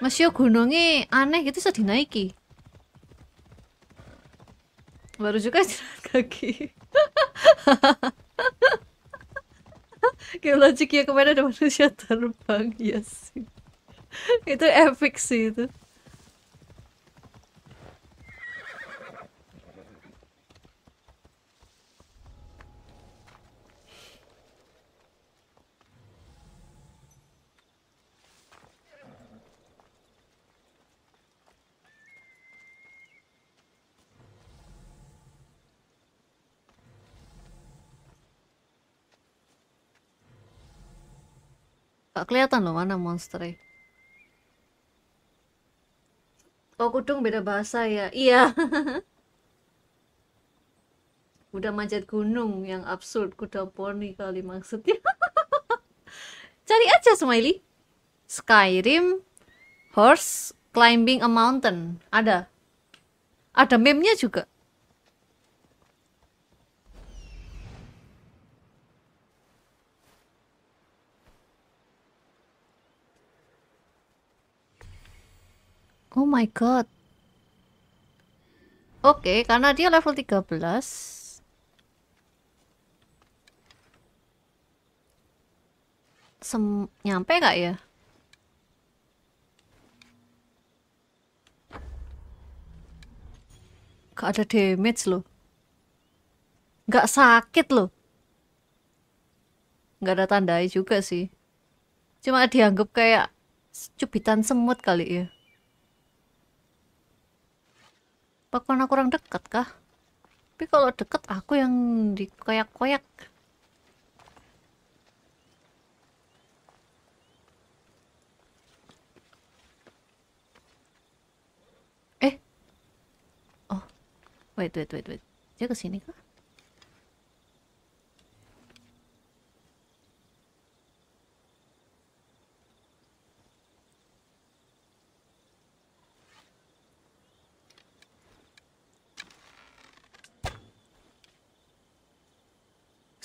Masih gunungnya aneh gitu bisa dinaiki. Baru juga jalan kaki. Kayak logiknya ke mana ada manusia terbang ya sih. itu epic sih itu. Gak kelihatan loh mana monsternya. Oh, kudung beda bahasa ya. Iya. Kuda manjat gunung yang absurd, kuda poni kali maksudnya. Cari aja Smiley. Skyrim horse climbing a mountain. Ada. Ada meme-nya juga. Oh my god. Oke, karena dia level 13. Sem nyampe gak ya? Gak ada damage loh. Gak sakit loh. Gak ada tandai juga sih. Cuma dianggap kayak cubitan semut kali ya. Apa karena kurang dekat kah? Tapi kalau deket aku yang dikoyak-koyak. Eh. Oh. Wait, wait, wait, wait. Dia ke sini kah?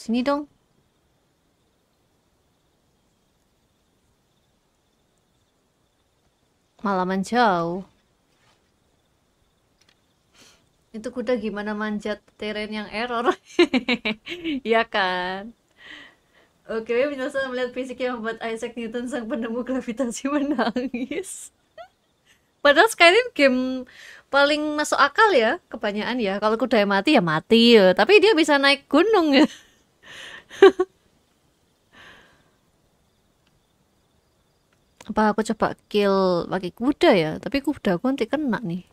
Sini dong. Malaman jauh. Itu kuda gimana manjat terrain yang error? Iya kan? Oke, Minosa melihat fisik yang membuat Isaac Newton sang penemu gravitasi menangis. Padahal Skyrim game paling masuk akal ya, kebanyakan ya. Kalau kuda mati ya mati ya, tapi dia bisa naik gunung ya. Apa aku coba kill pakai kuda ya? Tapi kuda aku nanti kena nih.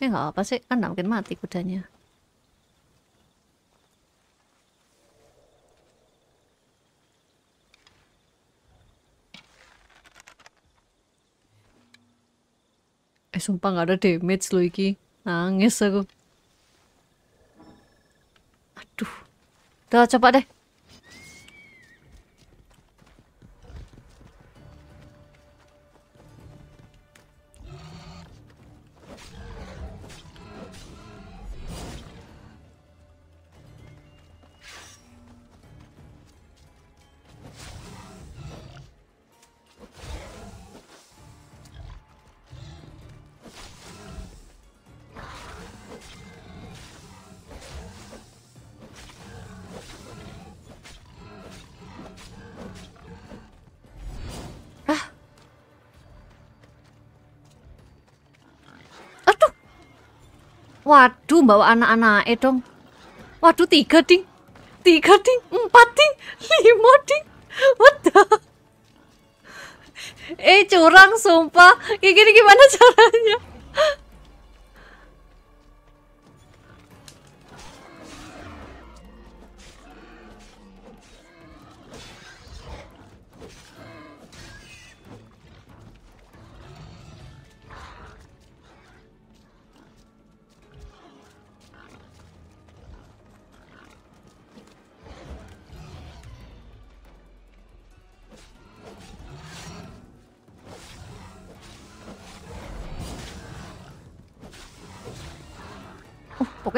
Ya nggak apa sih. Kan nggak mungkin mati kudanya. Eh sumpah nggak ada damage loh iki. Nangis aku. Aduh. Udah coba deh Waduh, bawa anak-anak eh dong. Waduh, tiga ding. Tiga ding, empat ding, lima ding. What? Eh, curang sumpah. Kayak gini gimana caranya?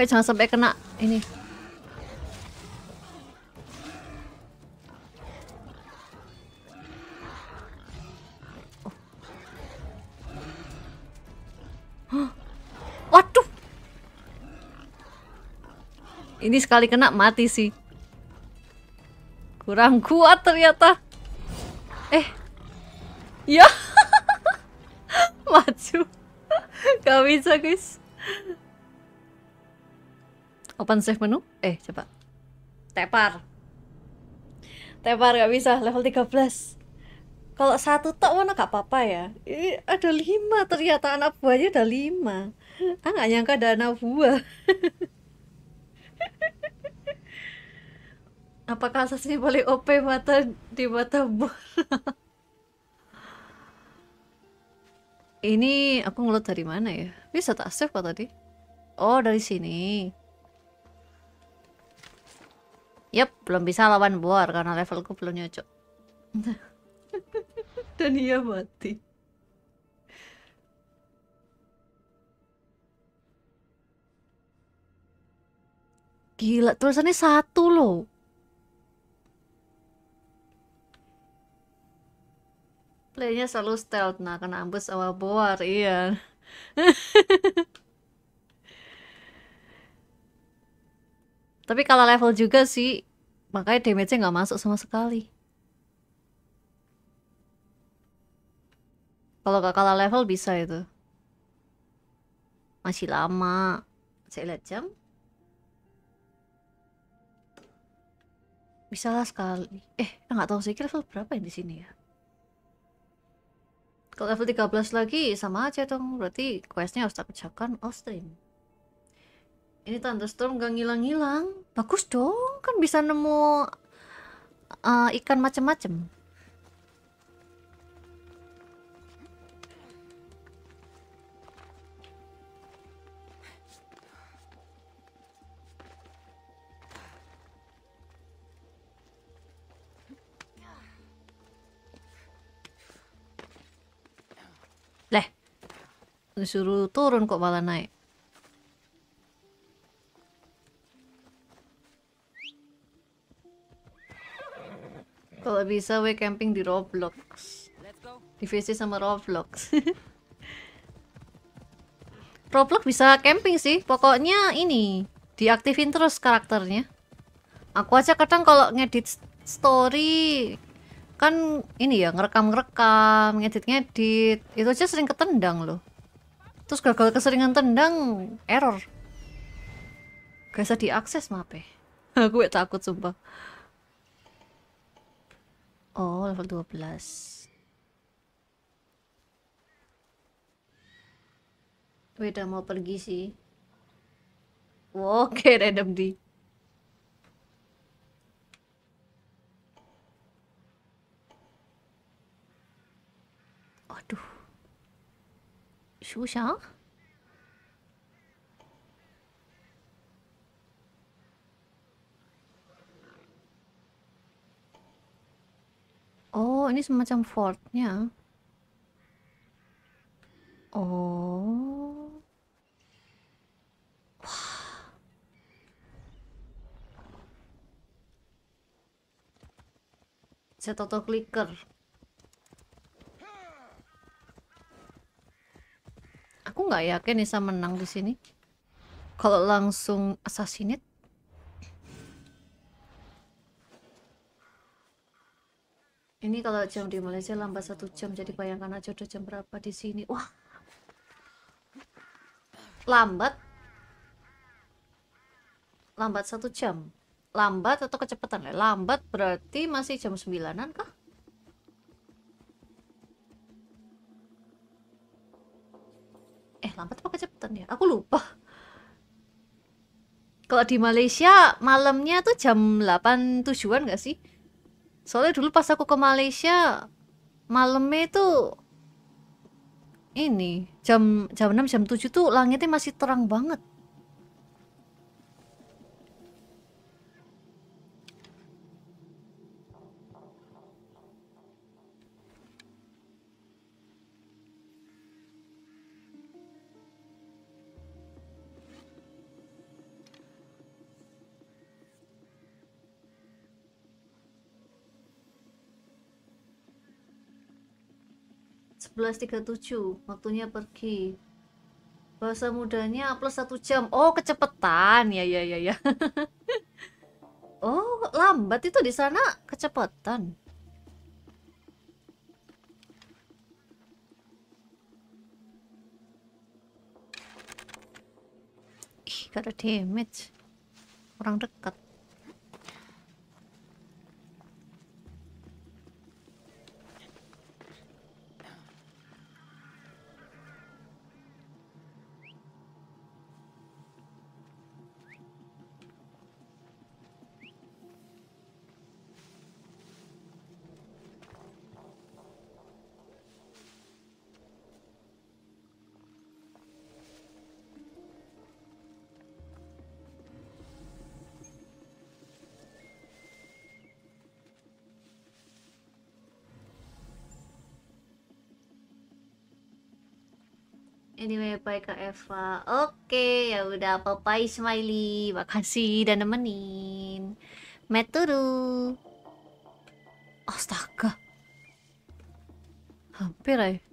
Pokoknya jangan sampai kena ini. Waduh. Ini sekali kena mati sih. Kurang kuat ternyata. Eh. Ya. Maju. Gak bisa, guys. Open save menu? Eh, coba. Tepar. Tepar gak bisa, level 13. Kalau satu tok mana gak apa-apa ya. Ini ada lima ternyata anak buahnya ada lima. Ah gak nyangka ada anak buah. Apakah asasnya paling OP mata di mata buah? Ini aku ngeload dari mana ya? Bisa tak save kok tadi? Oh, dari sini. Yap, belum bisa lawan boar karena levelku belum nyocok. Dan ia mati. Gila, tulisannya satu loh. Playnya selalu stealth, nah kena ambus sama boar, iya. Tapi kalau level juga sih, makanya damage-nya nggak masuk sama sekali. Kalau gak kalah level bisa itu. Masih lama. Saya lihat jam. Bisa lah sekali. Eh, nggak tahu sih level berapa yang di sini ya. Kalau level 13 lagi sama aja dong. Berarti questnya harus tak kerjakan off stream. Ini thunderstorm gak ngilang-ngilang. Bagus dong, kan bisa nemu uh, ikan macem-macem. Leh, disuruh turun kok malah naik. Kalau bisa we camping di Roblox. Di VC sama Roblox. Roblox bisa camping sih. Pokoknya ini diaktifin terus karakternya. Aku aja kadang kalau ngedit story kan ini ya ngerekam-ngerekam, ngedit-ngedit. Itu aja sering ketendang loh. Terus gagal keseringan tendang error. Gak bisa diakses mape. Aku takut sumpah. Oh, level 12. Udah mau pergi sih. Oke, random di. Aduh. Susah. Oh, ini semacam fortnya. Oh. Wah. Auto clicker. Aku nggak yakin bisa menang di sini. Kalau langsung assassinate Ini kalau jam di Malaysia lambat satu jam, jadi bayangkan aja udah jam berapa di sini. Wah, lambat. lambat satu jam. Lambat atau kecepatan ya? Lambat berarti masih jam 9-an kah? Eh, lambat apa kecepatan ya? Aku lupa. Kalau di Malaysia malamnya tuh jam 8 tujuan gak sih? Soalnya dulu pas aku ke Malaysia malamnya itu ini jam jam 6 jam 7 tuh langitnya masih terang banget. Sebelas tiga tujuh waktunya pergi. Bahasa mudanya plus satu jam. Oh kecepatan. Ya ya ya ya. Oh lambat itu di sana. Kecepatan. Ih gak ada damage. Orang dekat Anyway, bye Kak Eva. Oke, ya udah bye Smiley. Makasih dan nemenin. Meturu. Astaga. Hampir ya.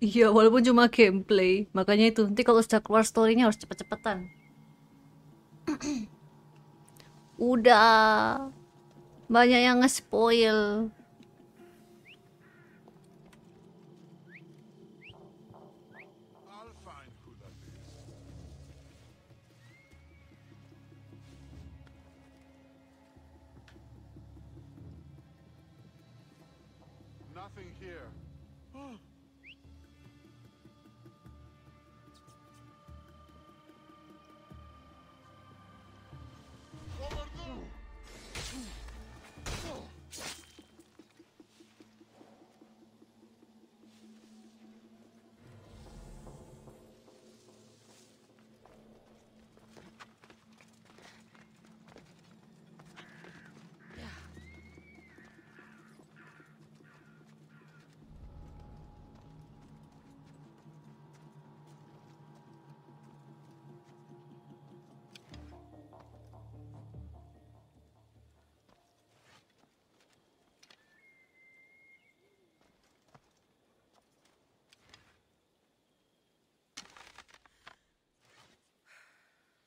Iya, walaupun cuma gameplay. Makanya itu, nanti kalau sudah keluar story-nya harus cepet-cepetan. Udah banyak yang nge-spoil.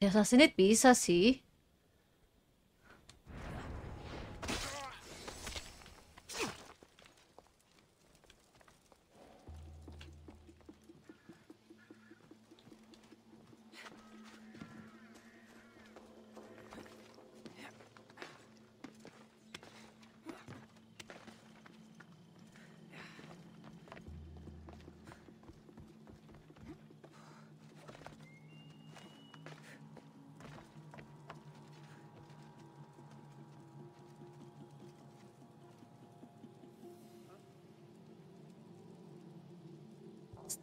Ya, Assassinate bisa sih.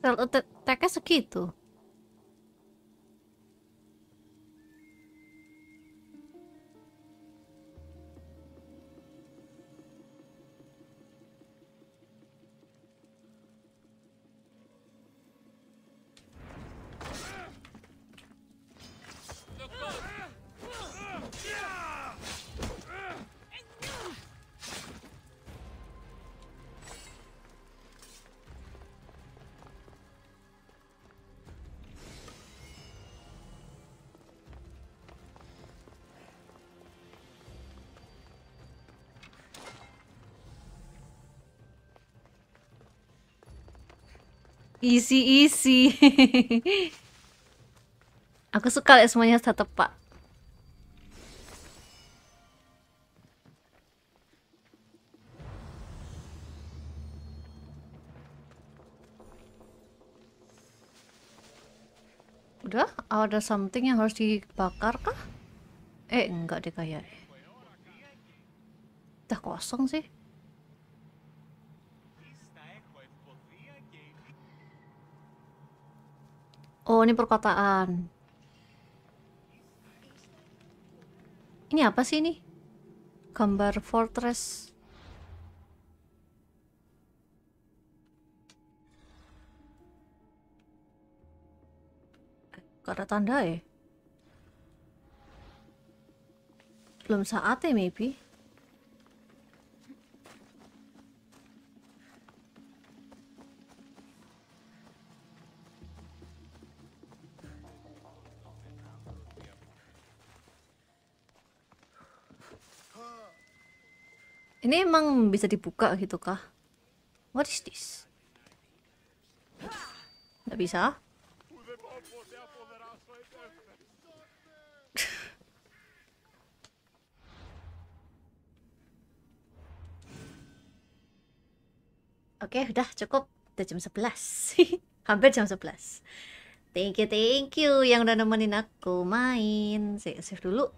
Attack-nya segitu. Easy easy. Aku suka lihat semuanya satu pak. Udah, ada something yang harus dibakar kah? Eh, enggak deh kayaknya. Udah kosong sih. Oh, ini perkotaan. Ini apa sih ini? Gambar fortress. Gak ada tanda ya? Belum saatnya maybe. Ini emang bisa dibuka gitu kah? What is this? Nggak bisa? Oke, udah cukup. Udah jam 11. Hampir jam 11. Thank you, thank you yang udah nemenin aku main. Save, save dulu.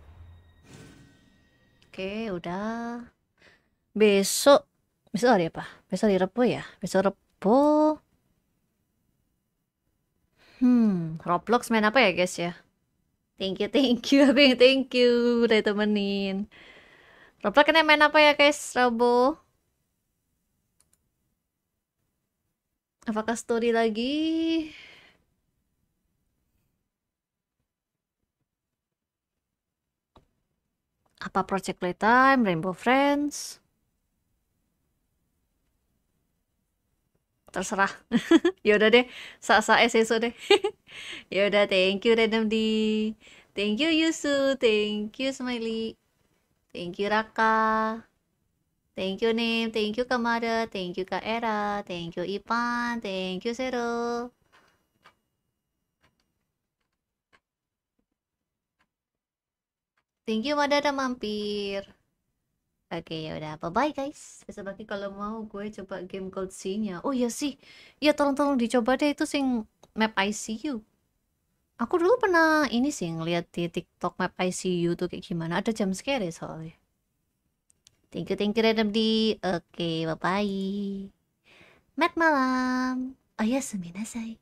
Oke, udah. Besok besok hari apa? Besok hari Rebo ya? Besok Rebo. Hmm, Roblox main apa ya, guys ya? Thank you, thank you. Yang thank you udah temenin. Roblox kena main apa ya, guys? Rebo. Apakah story lagi? Apa Project Playtime, Rainbow Friends? Terserah. ya udah deh, sa-sa SSO deh. ya udah, thank you Random D. Thank you Yusu, thank you Smiley. Thank you Raka. Thank you Nim, thank you Kamada, thank you Kak Era, thank you Ipan, thank you Zero. Thank you Mada udah mampir. Oke ya udah, bye bye guys. Besok lagi kalau mau gue coba game Cold C-nya. Oh iya sih, iya tolong-tolong dicoba deh itu sing map ICU. Aku dulu pernah ini sih ngeliat di TikTok map ICU tuh kayak gimana. Ada jam scare soalnya. Thank you, thank you Random D. Oke, bye bye. Mat malam. Ayasumi nasai.